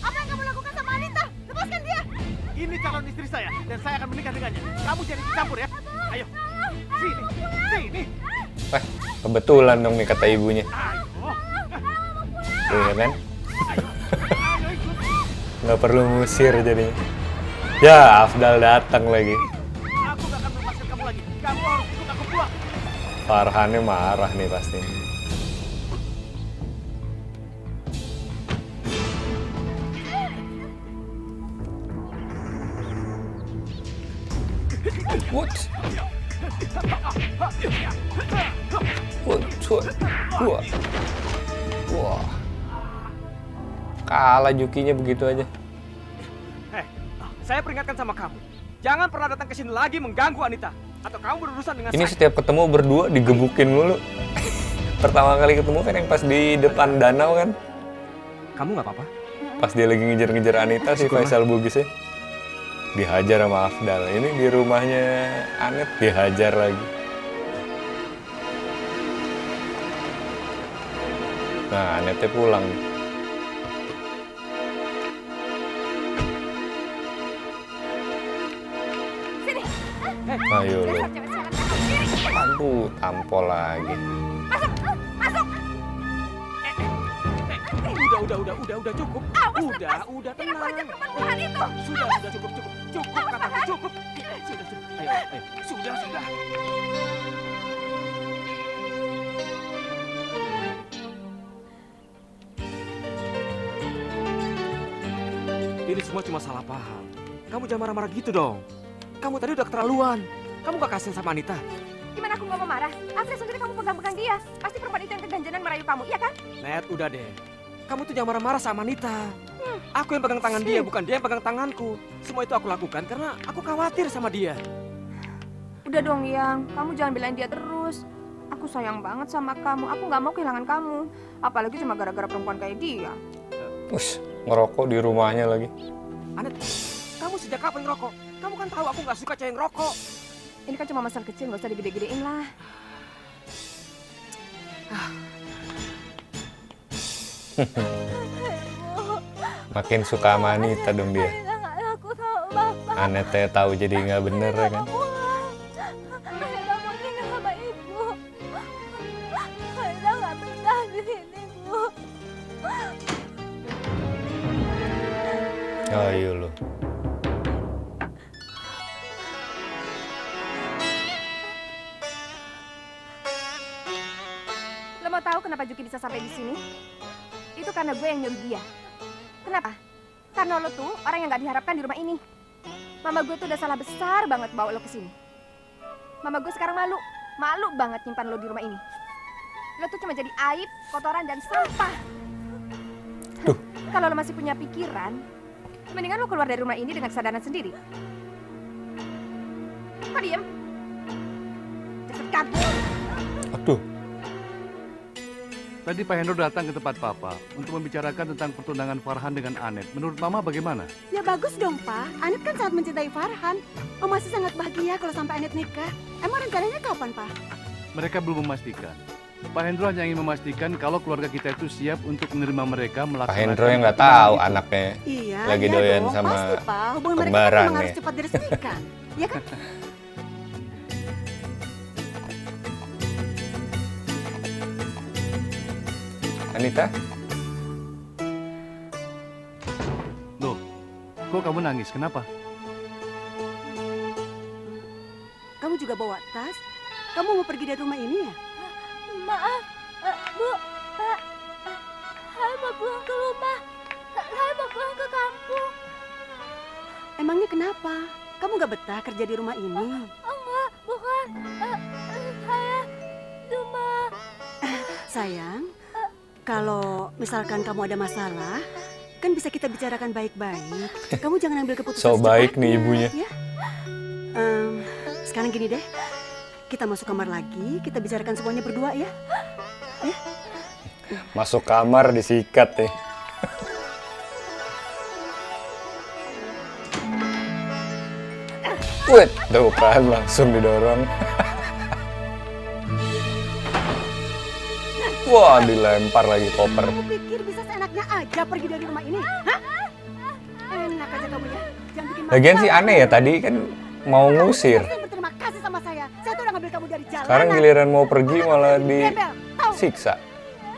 Apa yang kamu lakukan sama Anita? Lepaskan dia! Ini calon istri saya dan saya akan menikah dengannya. Kamu ikut campur ya. Ayo. Sini. Sini. Wah, kebetulan dong nih kata ibunya. Iya kan? Nggak perlu musir jadinya. Ya, Afdal datang lagi. Aku gak akan melepaskan kamu lagi. Kamu harus ikut aku pulang. Farhannya marah nih pasti. Kalah Jukinya begitu aja. Eh, saya peringatkan sama kamu. Jangan pernah datang ke sini lagi mengganggu Anita. Atau kamu berurusan dengan Ini saya. setiap ketemu berdua digebukin mulu. Pertama kali ketemu kan yang pas di depan danau kan. Kamu nggak apa-apa? Pas dia lagi ngejar-ngejar Anita si. Faisal Bugisnya. Dihajar sama Afdal. Ini di rumahnya Anet dihajar lagi. Nah, Anetnya pulang. Ayo lu. Aduh, tampol lagi. Masuk. Masuk. Udah, udah, udah, udah, udah cukup. udah, udah tenang. perempuan itu. Sudah, sudah cukup, cukup, cukup, kataku cukup. Sudah, sudah. Ayo, ayo. Sudah, sudah. Ini semua cuma salah paham. Kamu jangan marah-marah gitu dong. Kamu tadi udah keterlaluan. Kamu gak kasihan sama Anita. Gimana aku nggak mau marah? Afri sendiri kamu pegang-pegang dia. Pasti perempuan itu yang keganjanan merayu kamu, iya kan? Net, udah deh. Kamu tuh jangan marah-marah sama Anita. Aku yang pegang tangan dia, bukan dia yang pegang tanganku. Semua itu aku lakukan karena aku khawatir sama dia. Udah dong, Yang. Kamu jangan belain dia terus. Aku sayang banget sama kamu. Aku nggak mau kehilangan kamu. Apalagi cuma gara-gara perempuan kayak dia. Ush, ngerokok di rumahnya lagi. Anet, kamu sejak kapan ngerokok? Kamu kan tahu aku nggak suka cewek rokok. Ini kan cuma masalah kecil, nggak usah digede-gedein lah. Makin suka sama Anita dong dia. Aneh teh tahu jadi nggak bener ya kan? Oh, iya Ayo lo. Tahu kenapa Juki bisa sampai di sini? Itu karena gue yang nyuruh dia. Kenapa? Karena lo tuh orang yang gak diharapkan di rumah ini. Mama gue tuh udah salah besar banget bawa lo ke sini. Mama gue sekarang malu. Malu banget nyimpan lo di rumah ini. Lo tuh cuma jadi aib, kotoran, dan sampah. Kalau lo masih punya pikiran, mendingan lo keluar dari rumah ini dengan kesadaran sendiri. Kok diem? Cepet kabur. Aduh. Tadi Pak Hendro datang ke tempat Papa untuk membicarakan tentang pertunangan Farhan dengan Anet. Menurut Mama bagaimana? Ya bagus dong, Pak. Anet kan sangat mencintai Farhan. Om masih sangat bahagia kalau sampai Anet nikah. Emang rencananya kapan, Pak? Mereka belum memastikan. Pak Hendro hanya ingin memastikan kalau keluarga kita itu siap untuk menerima mereka Pak melaksanakan Hendro yang nggak tahu itu. anaknya Iya, lagi iya doyan dong. sama Pasti, Pak. Hubungan mereka kan memang harus nih. cepat diresmikan. ya kan? Anita? Loh, kok kamu nangis? Kenapa? Kamu juga bawa tas? Kamu mau pergi dari rumah ini ya? Maaf, eh, Bu, Pak. Eh, Saya mau pulang ke rumah. Saya mau pulang ke kampung. Emangnya kenapa? Kamu gak betah kerja di rumah ini? Enggak, bukan. Eh, eh, Saya cuma... Sayang, kalau misalkan kamu ada masalah, kan bisa kita bicarakan baik-baik. Kamu jangan ambil keputusan So baik nih ibunya. Ya? Em, sekarang gini deh, kita masuk kamar lagi, kita bicarakan semuanya berdua ya. Masuk kamar disikat ya. Wait, tuh kan langsung didorong. Wah, dilempar lagi koper. Kamu pikir bisa seenaknya aja pergi dari rumah ini? Hah? Enak aja kamu ya. Jangan bikin Lagian sih aneh ya tadi kan mau ngusir. Berterima kasih sama saya. Saya tuh udah ngambil kamu dari jalanan. Sekarang giliran mau pergi malah tahu? disiksa.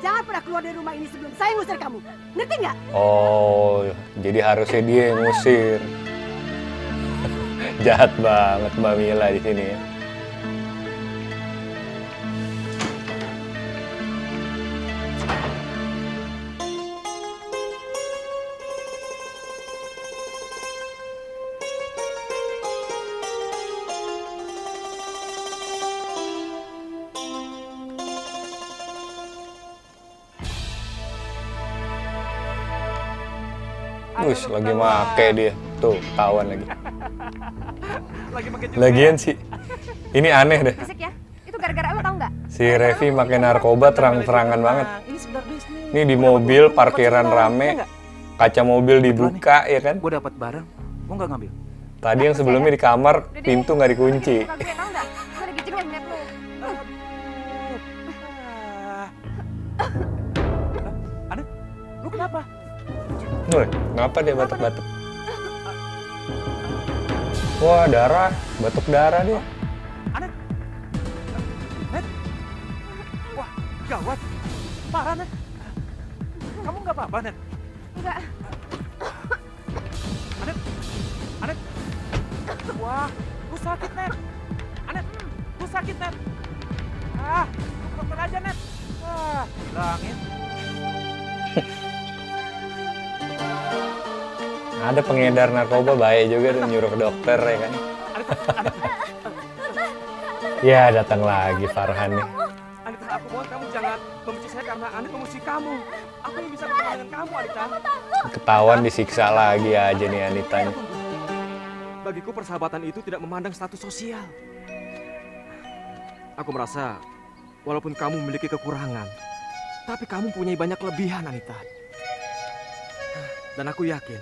Jangan pernah keluar dari rumah ini sebelum saya ngusir kamu. Ngerti nggak? Oh, jadi harusnya dia yang ngusir. Jahat banget Mbak Mila di sini ya. Wus, lagi make dia. Tuh, ketahuan lagi. Lagi pakai Lagian sih, ini aneh deh. Berisik ya. Itu gara-gara lo tau nggak? Si Revi pakai narkoba terang-terangan banget. Ini sebentar bisnis. Ini di mobil parkiran rame, kaca mobil dibuka ya kan? Gue dapat barang, mau nggak ngambil? Tadi yang sebelumnya di kamar pintu nggak dikunci. Lu kenapa? Nuh, ngapa dia batuk-batuk? Wah, darah, batuk darah dia. Wah, gawat. Parah, Net. Kamu nggak apa-apa, Net? Enggak. Anet, Anet. Wah, lu sakit, Net. Anet, lu sakit, Net. Ah, dokter aja, Net. Wah, bilangin. Ada pengedar narkoba baik juga tuh nyuruh ke dokter ya kan. Ya, datang lagi Farhan nih. Anita, aku mohon kamu jangan membenci saya karena Anet memusuhi kamu. Aku yang bisa dengan kamu, Anita. Ketahuan disiksa lagi aja nih Anitanya. Bagiku persahabatan itu tidak memandang status sosial. Aku merasa walaupun kamu memiliki kekurangan, tapi kamu punya banyak kelebihan, Anita. Dan aku yakin,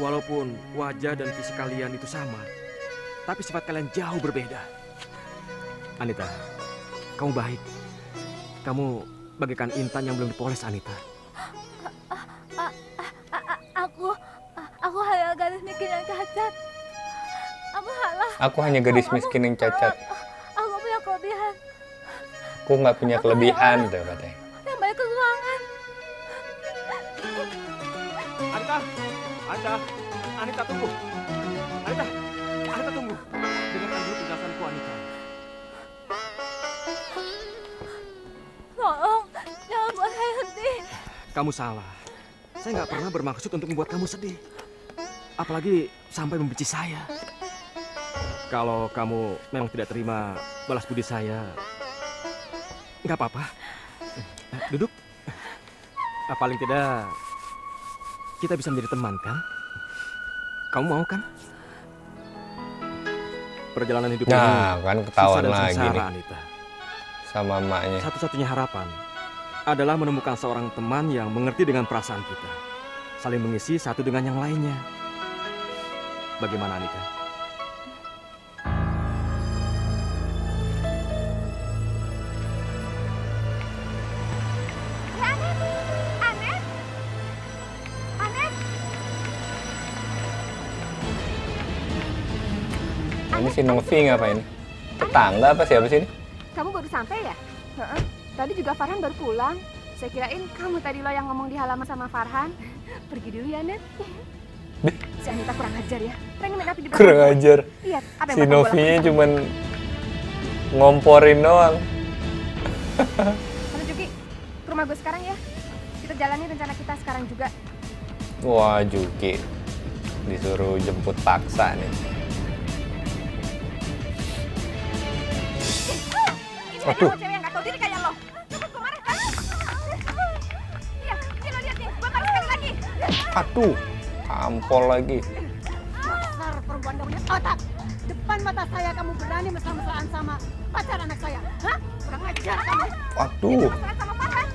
walaupun wajah dan fisik kalian itu sama, tapi sifat kalian jauh berbeda. Anita, kamu baik. Kamu bagaikan intan yang belum dipoles, Anita. Aku, aku hanya gadis miskin yang cacat. Aku halah. Aku hanya gadis miskin yang cacat. Aku punya kelebihan Aku nggak punya kelebihan tuh katanya. Anita, Anita, tunggu. Anita, Anita tunggu. Dengarkan dulu penjelasanku Anita. Tolong, jangan buat saya sedih. Kamu salah. Saya nggak pernah bermaksud untuk membuat kamu sedih. Apalagi sampai membenci saya. Kalau kamu memang tidak terima balas budi saya, nggak apa-apa. Eh, Duduk. Ah, Paling tidak, kita bisa menjadi teman, kan? Kamu mau kan? Perjalanan hidup Nah, ini kan susah ketahuan dan lagi sengsara, nih. Anita. Sama emaknya. Satu-satunya harapan adalah menemukan seorang teman yang mengerti dengan perasaan kita. Saling mengisi satu dengan yang lainnya. Bagaimana Anita? Ini si Novi ngapa ini? Tetangga apa siapa sih ini? Kamu baru sampai ya? Tadi juga Farhan baru pulang. Saya kirain kamu tadi lo yang ngomong di halaman sama Farhan. Pergi dulu ya, Net. Si Anita kurang ajar ya. Pengen main api di belakang Kurang ajar. Lihat, apa yang Si Novinya cuman ngomporin doang. Halo Juki, ke rumah gue sekarang ya. Kita jalani rencana kita sekarang juga. Wah, Juki. Disuruh jemput paksa nih. Ini ada Aduh. lo cewek yang gak tau diri kayak lo. Cepet gue marah kan? Iya, ini lo lihat nih. Gue marah sekali lagi. Aduh, tampol lagi. Dasar perempuan gak punya otak. Depan mata saya kamu berani mesra-mesraan sama pacar anak saya. Hah? Kurang ajar kamu. Aduh. Pacaran sama Farhan.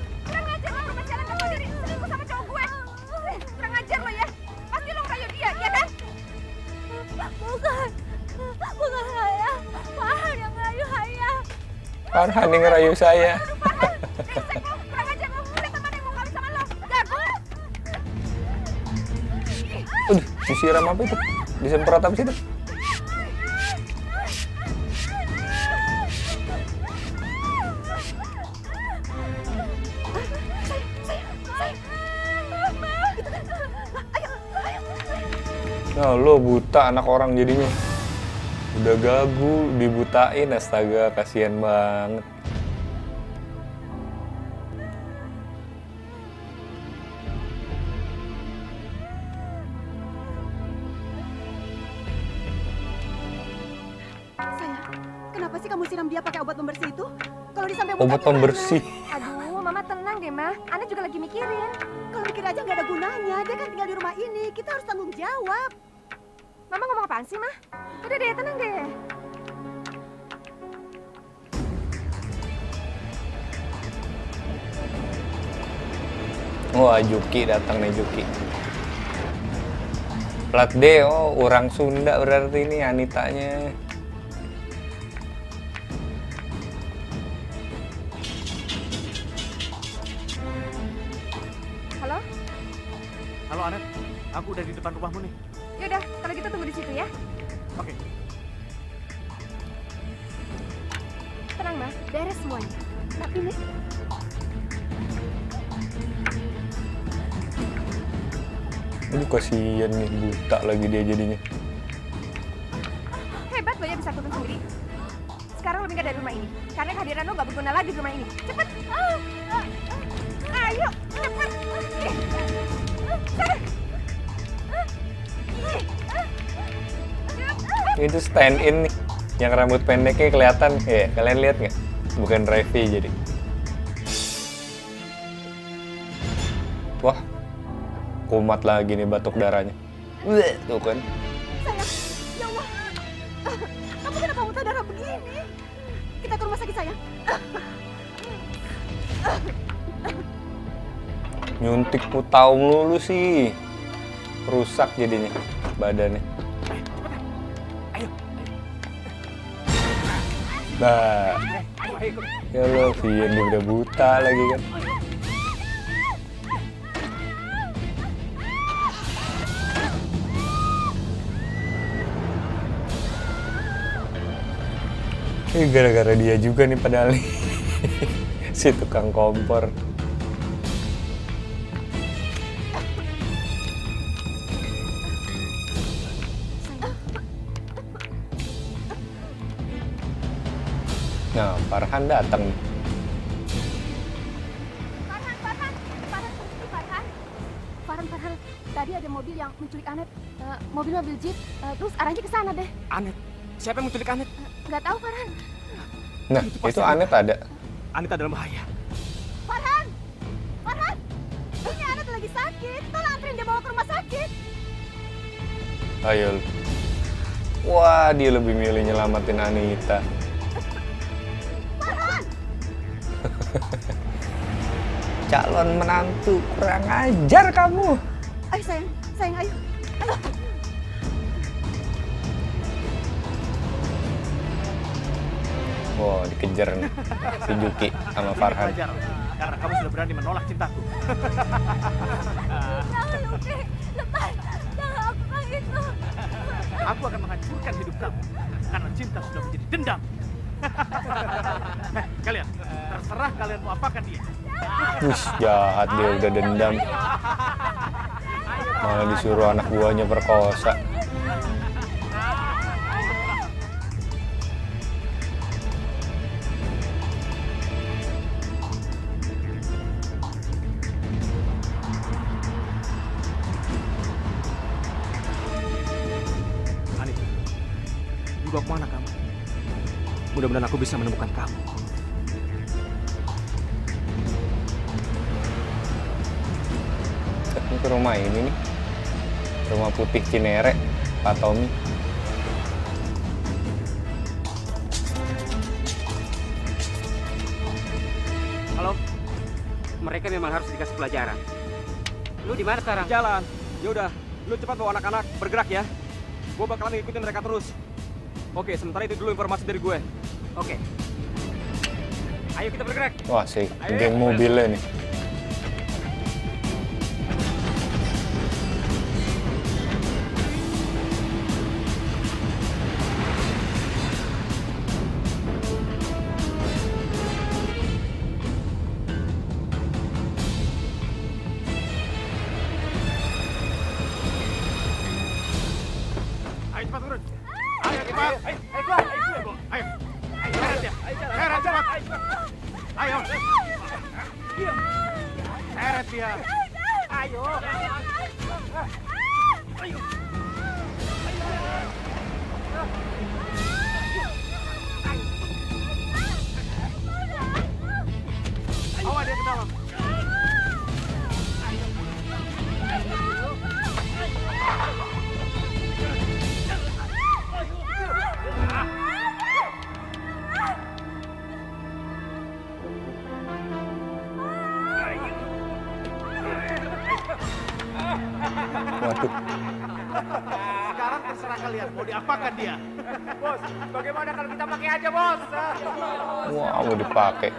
Farhan yang ngerayu saya. Udah disiram apa itu? Disemprot apa sih itu? Nah, lo buta anak orang jadinya. Udah gagu, dibutain astaga, kasihan banget. Sayang, kenapa sih kamu siram dia pakai obat pembersih itu? Kalau dia sampai Obat pembersih. Aduh, Mama tenang deh, Ma. Ana juga lagi mikirin. Kalau mikir aja nggak ada gunanya. Dia kan tinggal di rumah ini. Kita harus tanggung jawab. Mama ngomong apaan sih, Ma? Udah deh, tenang deh. Wah, Juki datang nih Juki. Plat D, oh orang Sunda berarti ini Anitanya. Halo? Halo Anet, aku udah di depan rumahmu nih. Yaudah, kalau gitu tunggu di situ ya. Oke. Tenang, Ma. Beres semuanya. Tapi nih, Aduh kasihan nih buta lagi dia jadinya. hebat lo ya bisa turun sendiri. Sekarang lo minggat dari rumah ini. Karena kehadiran lo gak berguna lagi di rumah ini. Cepet. Ah, ah, ah. Ayo, cepet. Ih. Sana. Itu stand in nih. Yang rambut pendeknya kelihatan. Ya, kalian lihat nggak? Bukan Revi jadi. Wah, kumat lagi nih batuk darahnya. Tuh kan. Sayang, ya Allah. Kamu kenapa muntah darah begini? Kita ke rumah sakit sayang. Nyuntik putau melulu sih. Rusak jadinya badannya. Nah, ya lo, Vian dia udah buta lagi kan. Ini gara-gara dia juga nih padahal si tukang kompor. Farhan datang. Farhan, Farhan, Farhan, Farhan. Farhan, Farhan, tadi ada mobil yang menculik Anet. Eh, mobil mobil jeep, Eh, terus arahnya ke sana deh. Anet? Siapa yang menculik Anet? Nggak tahu, Farhan. Nah, itu Anet ada. Anita dalam bahaya. Farhan! Farhan! Ini anak lagi sakit. Tolong anterin dia bawa ke rumah sakit. Ayo. Wah, dia lebih milih nyelamatin Anita. Calon menantu kurang ajar kamu. Ayo sayang, sayang ayo. Ayo. Wah, dikejar nih si Juki sama Farhan. Wajar, karena kamu sudah berani menolak cintaku. Jangan, Yuki. Lepas. Jangan lakukan itu. Aku akan menghancurkan hidup kamu karena cinta sudah menjadi dendam. Eh, kalian, terserah kalian mau apakan dia. Wih, jahat dia udah dendam. Malah disuruh anak buahnya perkosa. Ke mana kamu? Mudah-mudahan aku bisa menemukan kamu. Putih Cinere, Pak Tommy. Halo. Mereka memang harus dikasih pelajaran. Lu di mana sekarang? Jalan. Ya udah, lu cepat bawa anak-anak bergerak ya. Gue bakalan ngikutin mereka terus. Oke, sementara itu dulu informasi dari gue. Oke. Ayo kita bergerak. Wah, si geng mobilnya nih. Waduh. Sekarang terserah kalian mau diapakan dia. Bos, bagaimana kalau kita pakai aja, Bos? Wah, mau dipakai.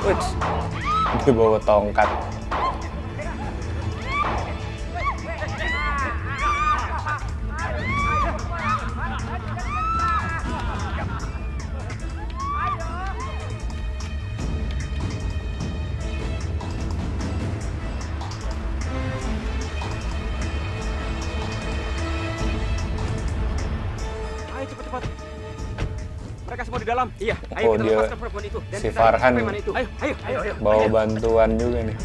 Wih, dia bawa tongkat. Dalam. Iya, ayo Oh, kita dia lepaskan perempuan itu. Dan si kita Farhan itu. Ayo, ayo, ayo, ayo. bawa bantuan juga nih.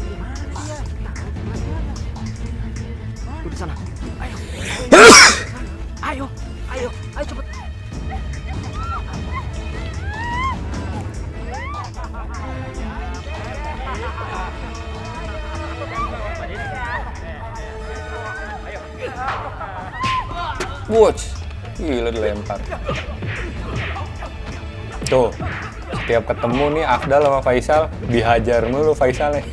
Setiap ketemu nih Afdal sama Faisal dihajar mulu Faisalnya.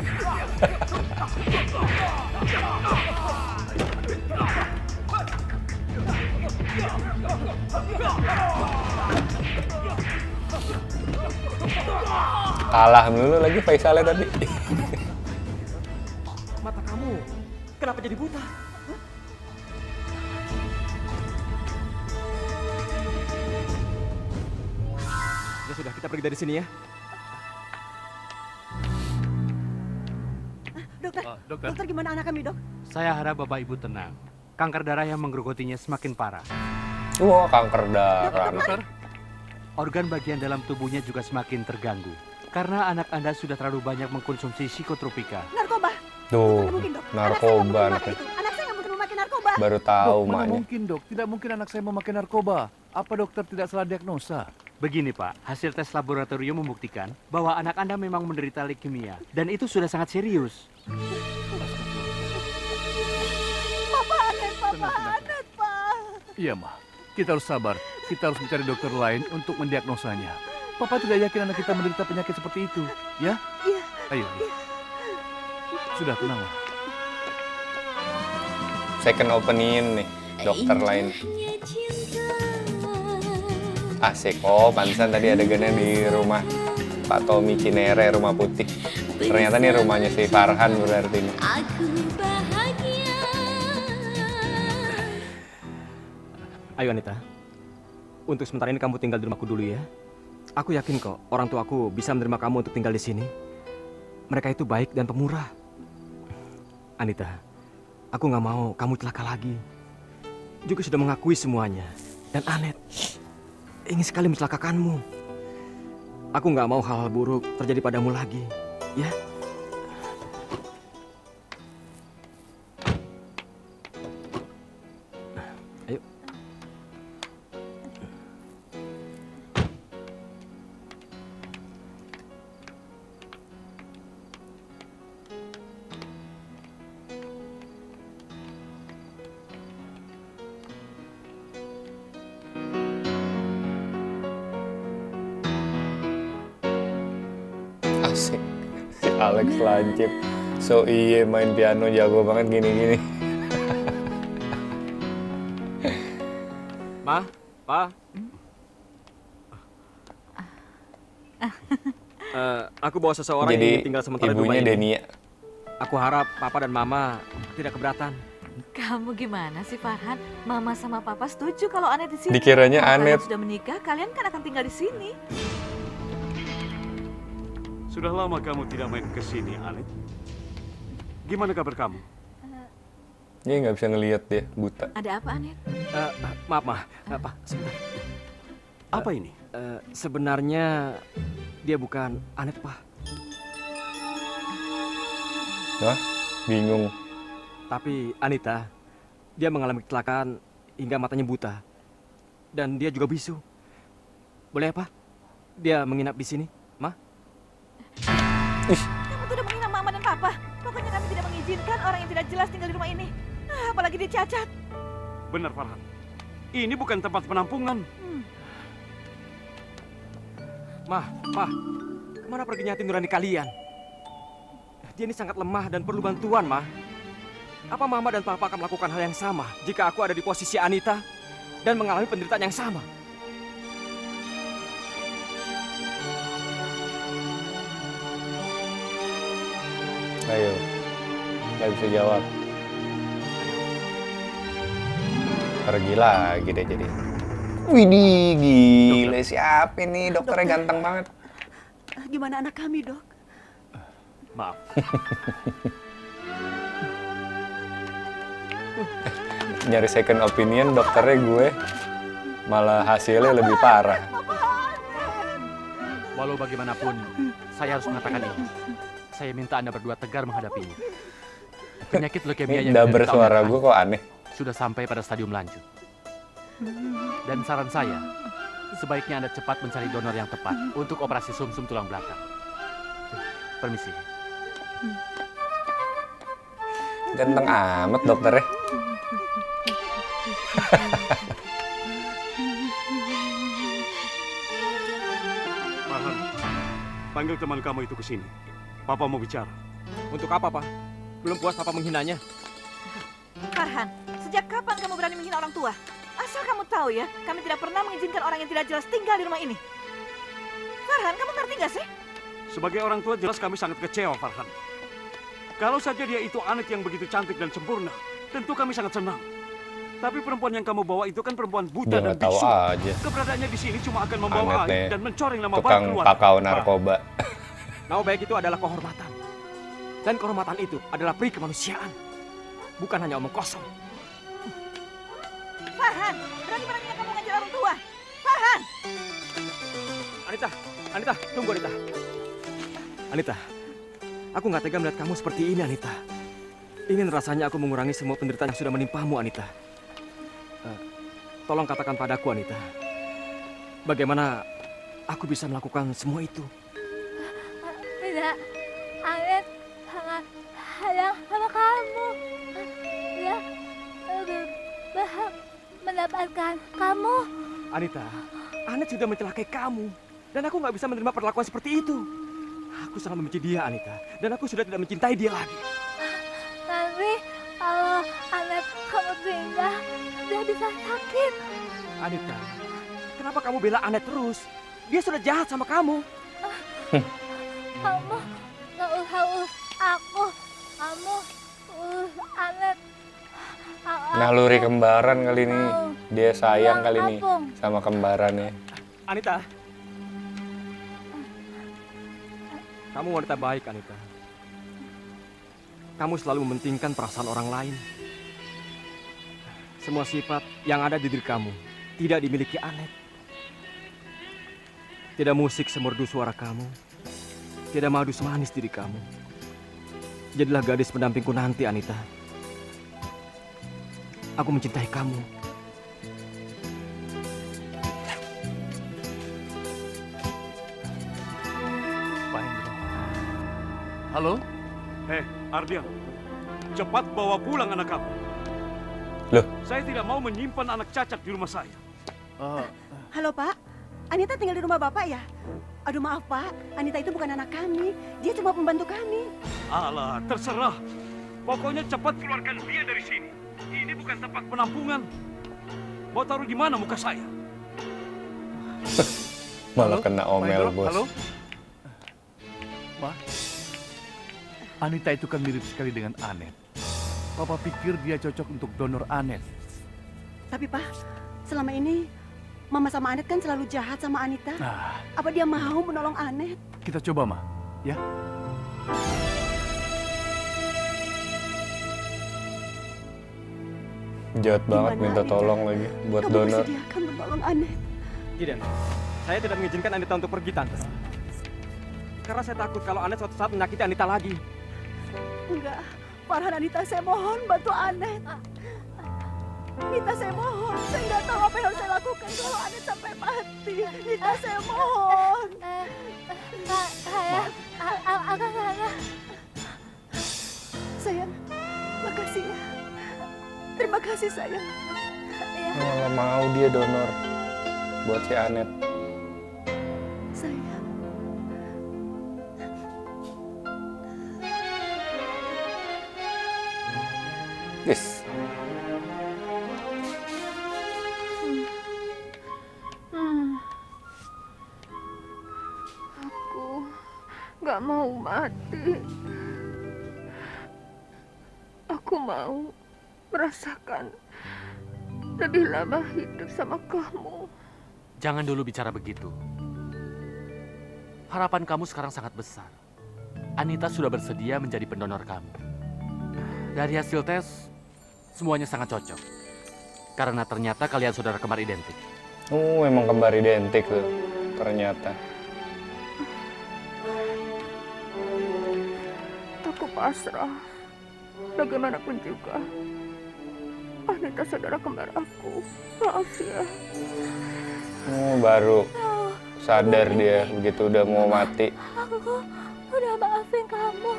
Kalah mulu lagi Faisalnya tadi. Pergi dari sini ya. Dokter, dokter. dokter gimana anak kami, dok? Saya harap Bapak Ibu tenang. kanker darah yang menggerogotinya semakin parah. Wah, kanker darah. Organ bagian dalam tubuhnya juga semakin terganggu. Karena anak Anda sudah terlalu banyak mengkonsumsi psikotropika. Narkoba. Tuh, mungkin, dok. narkoba Anak saya nggak mungkin saya mungkin memakai narkoba. Baru tahu dok, mana maknya. mungkin dok, tidak mungkin anak saya memakai narkoba. Apa dokter tidak salah diagnosa? Begini Pak, hasil tes laboratorium membuktikan bahwa anak Anda memang menderita leukemia. Dan itu sudah sangat serius. Papa Anet, Papa Anet, Pak. Iya, mah. Kita harus sabar. Kita harus mencari dokter lain untuk mendiagnosanya. Papa tidak yakin anak kita menderita penyakit seperti itu, ya? Iya. Ayo. Sudah tenang, Ma. Second opinion nih, dokter lain. Asik. Oh, pantesan tadi adegannya di rumah Pak Tommy Cinere, rumah putih. Ternyata nih rumahnya si Farhan berarti nih. Ayo Anita, untuk sementara ini kamu tinggal di rumahku dulu ya. Aku yakin kok orang tuaku bisa menerima kamu untuk tinggal di sini. Mereka itu baik dan pemurah. Anita, aku nggak mau kamu celaka lagi. Juga sudah mengakui semuanya. Dan Anet ingin sekali mencelakakanmu. Aku nggak mau hal-hal buruk terjadi padamu lagi, ya. So iya main piano jago banget gini-gini. Ma, Pa. Eh, aku bawa seseorang yang Jadi ingin tinggal sementara di rumah ibunya ini. Denia. Aku harap Papa dan Mama tidak keberatan. Kamu gimana sih Farhan? Mama sama Papa setuju kalau Anet di sini. Dikiranya Kalau Anet. Sudah menikah, kalian kan akan tinggal di sini. Sudah lama kamu tidak main ke sini, Anet. Gimana kabar kamu? Dia nggak bisa ngelihat dia, buta. Ada apa Anet? Eh, maaf, Ma. Eh, Pak, sebentar. Apa ini? Eh, sebenarnya dia bukan Anet, Pak. Hah? Bingung. Tapi Anita, dia mengalami kecelakaan hingga matanya buta. Dan dia juga bisu. Boleh apa? Dia menginap di sini, Ma? Kamu tidak menghina Mama dan Papa. Mengizinkan orang yang tidak jelas tinggal di rumah ini. Ah, apalagi dia cacat. Benar, Farhan. Ini bukan tempat penampungan. Ma, Pa, ke mana perginya hati nurani kalian? Dia ini sangat lemah dan perlu bantuan, Ma. Apa Mama dan Papa akan melakukan hal yang sama jika aku ada di posisi Anita dan mengalami penderitaan yang sama? Ayo. Nggak bisa jawab. Pergi lagi deh jadi. Widih, gila siapa ini? Dokternya ganteng banget. Ah, Gimana anak kami, dok? Maaf. Nyari second opinion dokternya gue. Malah hasilnya lebih parah. Walau bagaimanapun, saya harus mengatakan ini. Saya minta Anda berdua tegar menghadapinya. Penyakit leukemia yang daber diderita suara oleh gue kok aneh. Sudah sampai pada stadium lanjut. Dan saran saya, sebaiknya Anda cepat mencari donor yang tepat untuk operasi sumsum tulang belakang. Permisi. Ganteng amat dokternya. Farhan, panggil teman kamu itu ke sini. Papa mau bicara. Untuk apa, Pak? Belum puas Papa menghinanya? Farhan, sejak kapan kamu berani menghina orang tua? Asal kamu tahu ya, kami tidak pernah mengizinkan orang yang tidak jelas tinggal di rumah ini. Farhan, kamu ngerti gak sih? Sebagai orang tua jelas kami sangat kecewa, Farhan. Kalau saja dia itu anak yang begitu cantik dan sempurna, tentu kami sangat senang. Tapi perempuan yang kamu bawa itu kan perempuan buta Dia dan bisu. aja. Keberadaannya di sini cuma akan membawa aib dan mencoreng nama baik Tukang keluarga. pakau narkoba. Nama baik itu adalah kehormatan. Dan kehormatan itu adalah peri kemanusiaan. Bukan hanya omong kosong. Farhan, berani-beraninya kamu ngajar orang tua. Farhan! Anita, Anita, tunggu Anita. Anita, aku nggak tega melihat kamu seperti ini, Anita. Ingin rasanya aku mengurangi semua penderitaan yang sudah menimpamu, Anita. Eh, tolong katakan padaku, Anita. Bagaimana aku bisa melakukan semua itu? Tidak, Anet sangat sayang sama kamu. Lebih berhak mendapatkan kamu. Anita, Anet sudah mencelakai kamu. Dan aku nggak bisa menerima perlakuan seperti itu. Aku sangat membenci dia, Anita. Dan aku sudah tidak mencintai dia lagi. Nanti kalau Anet kamu pindah, dia bisa sakit. Anita, kenapa kamu bela Anet terus? Dia sudah jahat sama kamu. Kamu Kamu Naluri aku- kembaran kali ini. Dia sayang kali ini sama kembarannya. Anita. Kamu wanita baik, Anita. Kamu selalu mementingkan perasaan orang lain. Semua sifat yang ada di diri kamu tidak dimiliki Anet. Tidak musik semerdu suara kamu. Tidak madu semanis diri kamu. Jadilah gadis pendampingku nanti, Anita. Aku mencintai kamu. Halo? Hei, Ardian. Cepat bawa pulang anak kamu. Loh? Saya tidak mau menyimpan anak cacat di rumah saya. Halo Pak, Anita tinggal di rumah Bapak ya? Aduh maaf Pak, Anita itu bukan anak kami. Dia cuma pembantu kami. Alah, terserah. Pokoknya cepat keluarkan dia dari sini. Ini bukan tempat penampungan. Mau taruh di mana muka saya? Malah kena omel, bos. Halo? Ma, Anita itu kan mirip sekali dengan Anet. Papa pikir dia cocok untuk donor Anet. Tapi Pak, selama ini Mama sama Anet kan selalu jahat sama Anita. Nah, Apa dia mau menolong Anet? kita coba, Ma. Ya? Jahat banget minta Anita? tolong lagi buat Kamu donor. bersedia kan menolong Anet? Tidak. Saya tidak mengizinkan Anita untuk pergi, Tante. Karena saya takut kalau Anet suatu saat menyakiti Anita lagi. Enggak, Farhan Anita saya mohon bantu Anet. Anita saya mohon, saya nggak tahu apa yang harus saya lakukan kalau Anet sampai mati. Anita saya mohon. Kak, saya akan sana. Sayang, makasih ya. Terima kasih sayang. Malah mau dia donor buat si Anet. Sayang. Yes. Jangan dulu bicara begitu. Harapan kamu sekarang sangat besar. Anita sudah bersedia menjadi pendonor kamu. Dari hasil tes, semuanya sangat cocok. Karena ternyata kalian saudara kembar identik. Oh, memang kembar identik tuh ternyata. Aku pasrah. Bagaimanapun juga. Anita saudara kembar aku. Maaf ya. Oh, baru sadar dia begitu udah mau mati. Aku udah maafin kamu.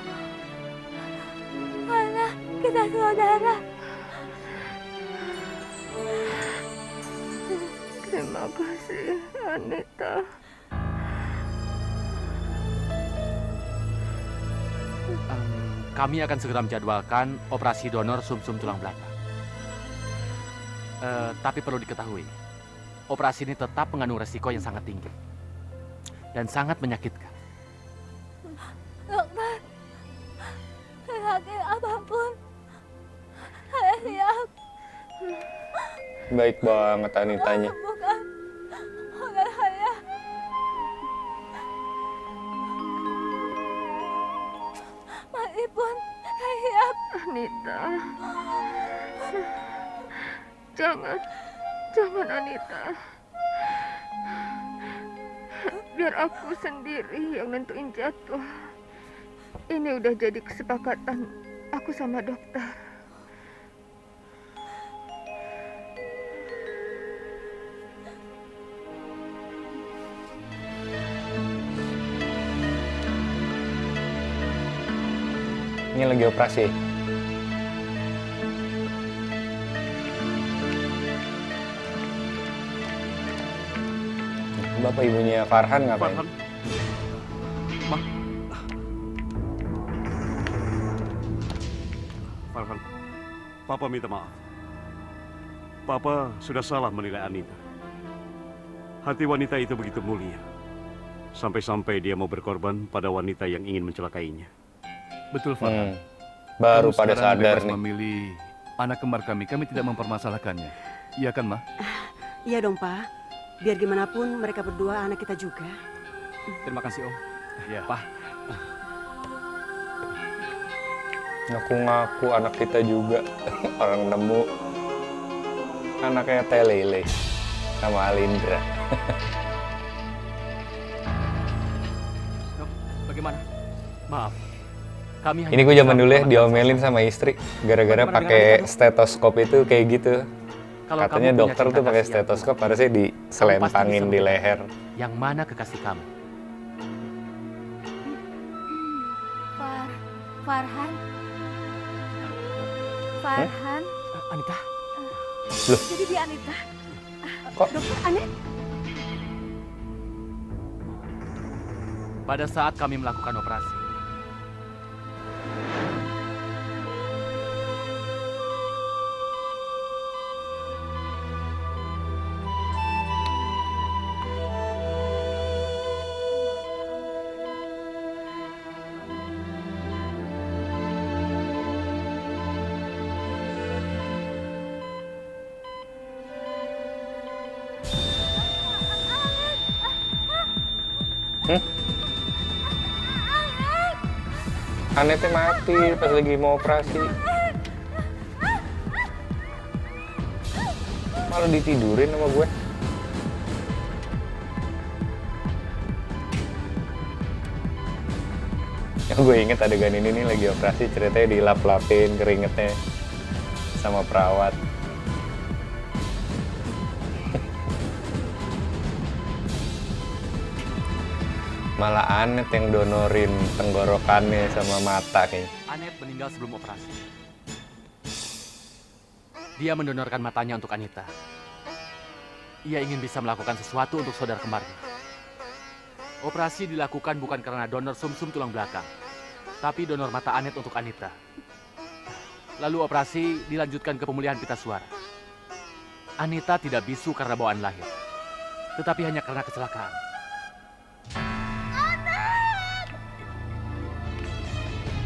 Karena kita saudara. Terima kasih, Anita. Em, kami akan segera menjadwalkan operasi donor sumsum tulang belakang. Eh, tapi perlu diketahui, operasi ini tetap mengandung resiko yang sangat tinggi dan sangat menyakitkan. Dokter, sakit apa pun, saya siap. Baik banget Anitanya. Bukan, bukan saya. Meskipun saya siap. Anita. Jangan. Jangan Anita. Biar aku sendiri yang nentuin jatuh. Ini udah jadi kesepakatan aku sama dokter. Ini lagi operasi. Bapak ibunya Farhan ngapain? Farhan. Ma. Farhan, Papa minta maaf. Papa sudah salah menilai Anita. Hati wanita itu begitu mulia. Sampai-sampai dia mau berkorban pada wanita yang ingin mencelakainya. Betul, Farhan. Hmm, Baru Kamu pada sadar nih. memilih anak kembar kami. Kami tidak mempermasalahkannya. Iya kan, Ma? Iya dong, Pak. Biar gimana pun mereka berdua anak kita juga. Terima kasih, Om. Ya. Pak, Ngaku-ngaku anak kita juga. Orang nemu anaknya Telele sama Alindra. Bagaimana? Maaf. Kami hanya Ini gue zaman dulu ya diomelin sama istri gara-gara pakai stetoskop itu kayak gitu. Kalau Katanya kamu dokter tuh pakai stetoskop harusnya diselempangin di leher. Yang mana kekasih kamu? Far, Farhan. Farhan. Anita. Loh, Jadi dia Anita. Kok? Dokter Anet? Pada saat kami melakukan operasi, Anetnya mati pas lagi mau operasi. Malah ditidurin sama gue. Yang gue inget adegan ini nih lagi operasi ceritanya dilap-lapin keringetnya sama perawat. Malah Anet yang donorin tenggorokannya sama mata kayaknya. Anet meninggal sebelum operasi. Dia mendonorkan matanya untuk Anita. Ia ingin bisa melakukan sesuatu untuk saudara kembarnya. Operasi dilakukan bukan karena donor sumsum tulang belakang, tapi donor mata Anet untuk Anita. Lalu operasi dilanjutkan ke pemulihan pita suara. Anita tidak bisu karena bawaan lahir, tetapi hanya karena kecelakaan.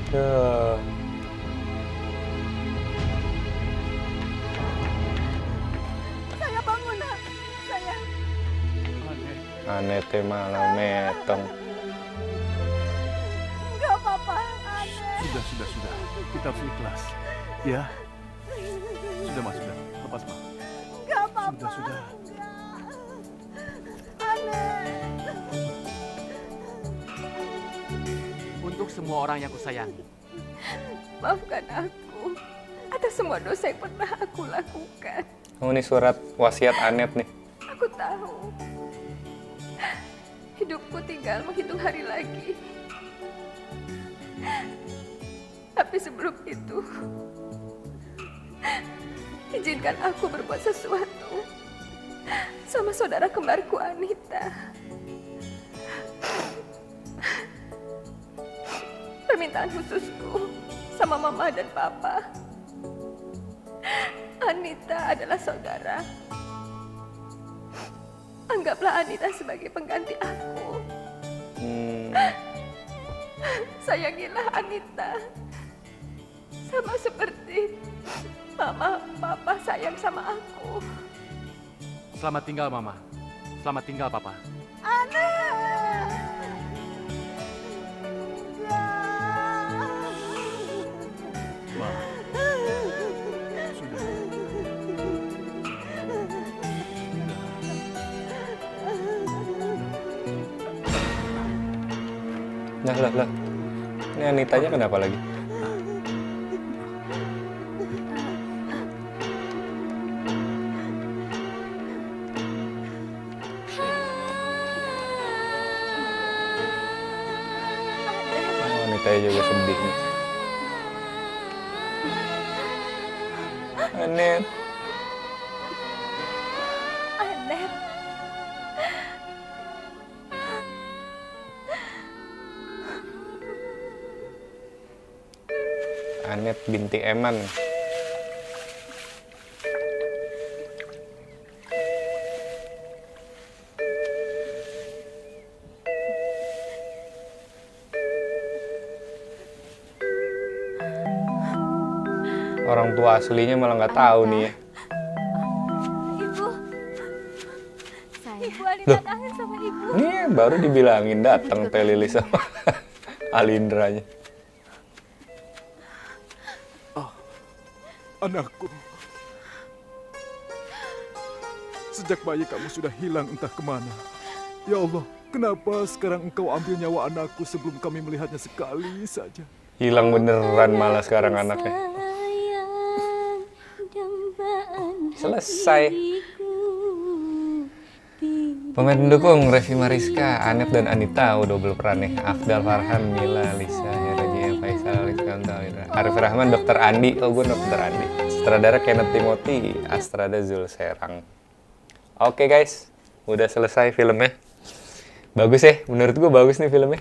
Duh. Saya bangun, nak. Saya. Anetnya malah metong. Enggak apa-apa, Anet. Sudah, sudah, sudah. Kita harus ikhlas. Ya. Sudah, Mas. Sudah. Lepas, Ma. Enggak apa-apa. Sudah, sudah. Untuk semua orang yang kusayangi, Maafkan aku atas semua dosa yang pernah aku lakukan. Oh ini surat wasiat Anet nih. Aku tahu hidupku tinggal menghitung hari lagi. Tapi sebelum itu, izinkan aku berbuat sesuatu sama saudara kembarku Anita. Permintaan khususku sama mama dan papa. Anita adalah saudara. Anggaplah Anita sebagai pengganti aku. Hmm, Sayangilah Anita. Sama seperti mama, papa sayang sama aku. selamat tinggal Mama. Selamat tinggal Papa. Nah, lah, lah. Ini Anitanya kenapa lagi? Binti Eman. Orang tua aslinya malah nggak tahu nih ya. Ibu. Loh. Ini baru dibilangin datang Teh Lili sama Alindranya. Sejak bayi kamu sudah hilang entah ke mana. Ya Allah, kenapa sekarang engkau ambil nyawa anakku sebelum kami melihatnya sekali saja? Hilang beneran malah sekarang anaknya. Selesai. Pemain pendukung Revi Mariska, Anet dan Anita udah double peran nih. Afdal Farhan, Mila, Lisa, Hera Jaya, Faisal, Kanto, Arif Rahman, Dr. Andi. Oh, gue Dr. Andi. Sutradara Kenneth Timothy, Astrada Zul Serang. Oke guys, udah selesai filmnya. Bagus ya, menurut gue bagus nih filmnya.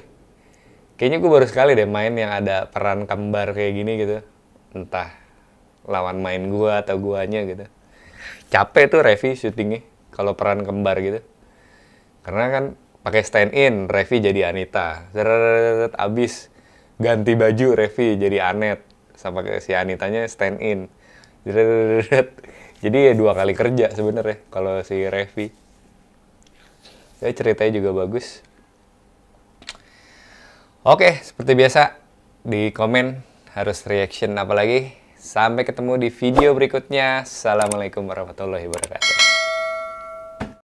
Kayaknya gue baru sekali deh main yang ada peran kembar kayak gini gitu. Entah lawan main gue atau guanya gitu. Capek tuh Revi syutingnya kalau peran kembar gitu. Karena kan pakai stand in, Revi jadi Anita. Zeret, abis ganti baju Revi jadi Anet. Sama si Anitanya stand in. Zeret. Jadi ya dua kali kerja sebenarnya kalau si Revi. Ya ceritanya juga bagus. Oke, seperti biasa di komen harus reaction apa lagi. Sampai ketemu di video berikutnya. Assalamualaikum warahmatullahi wabarakatuh.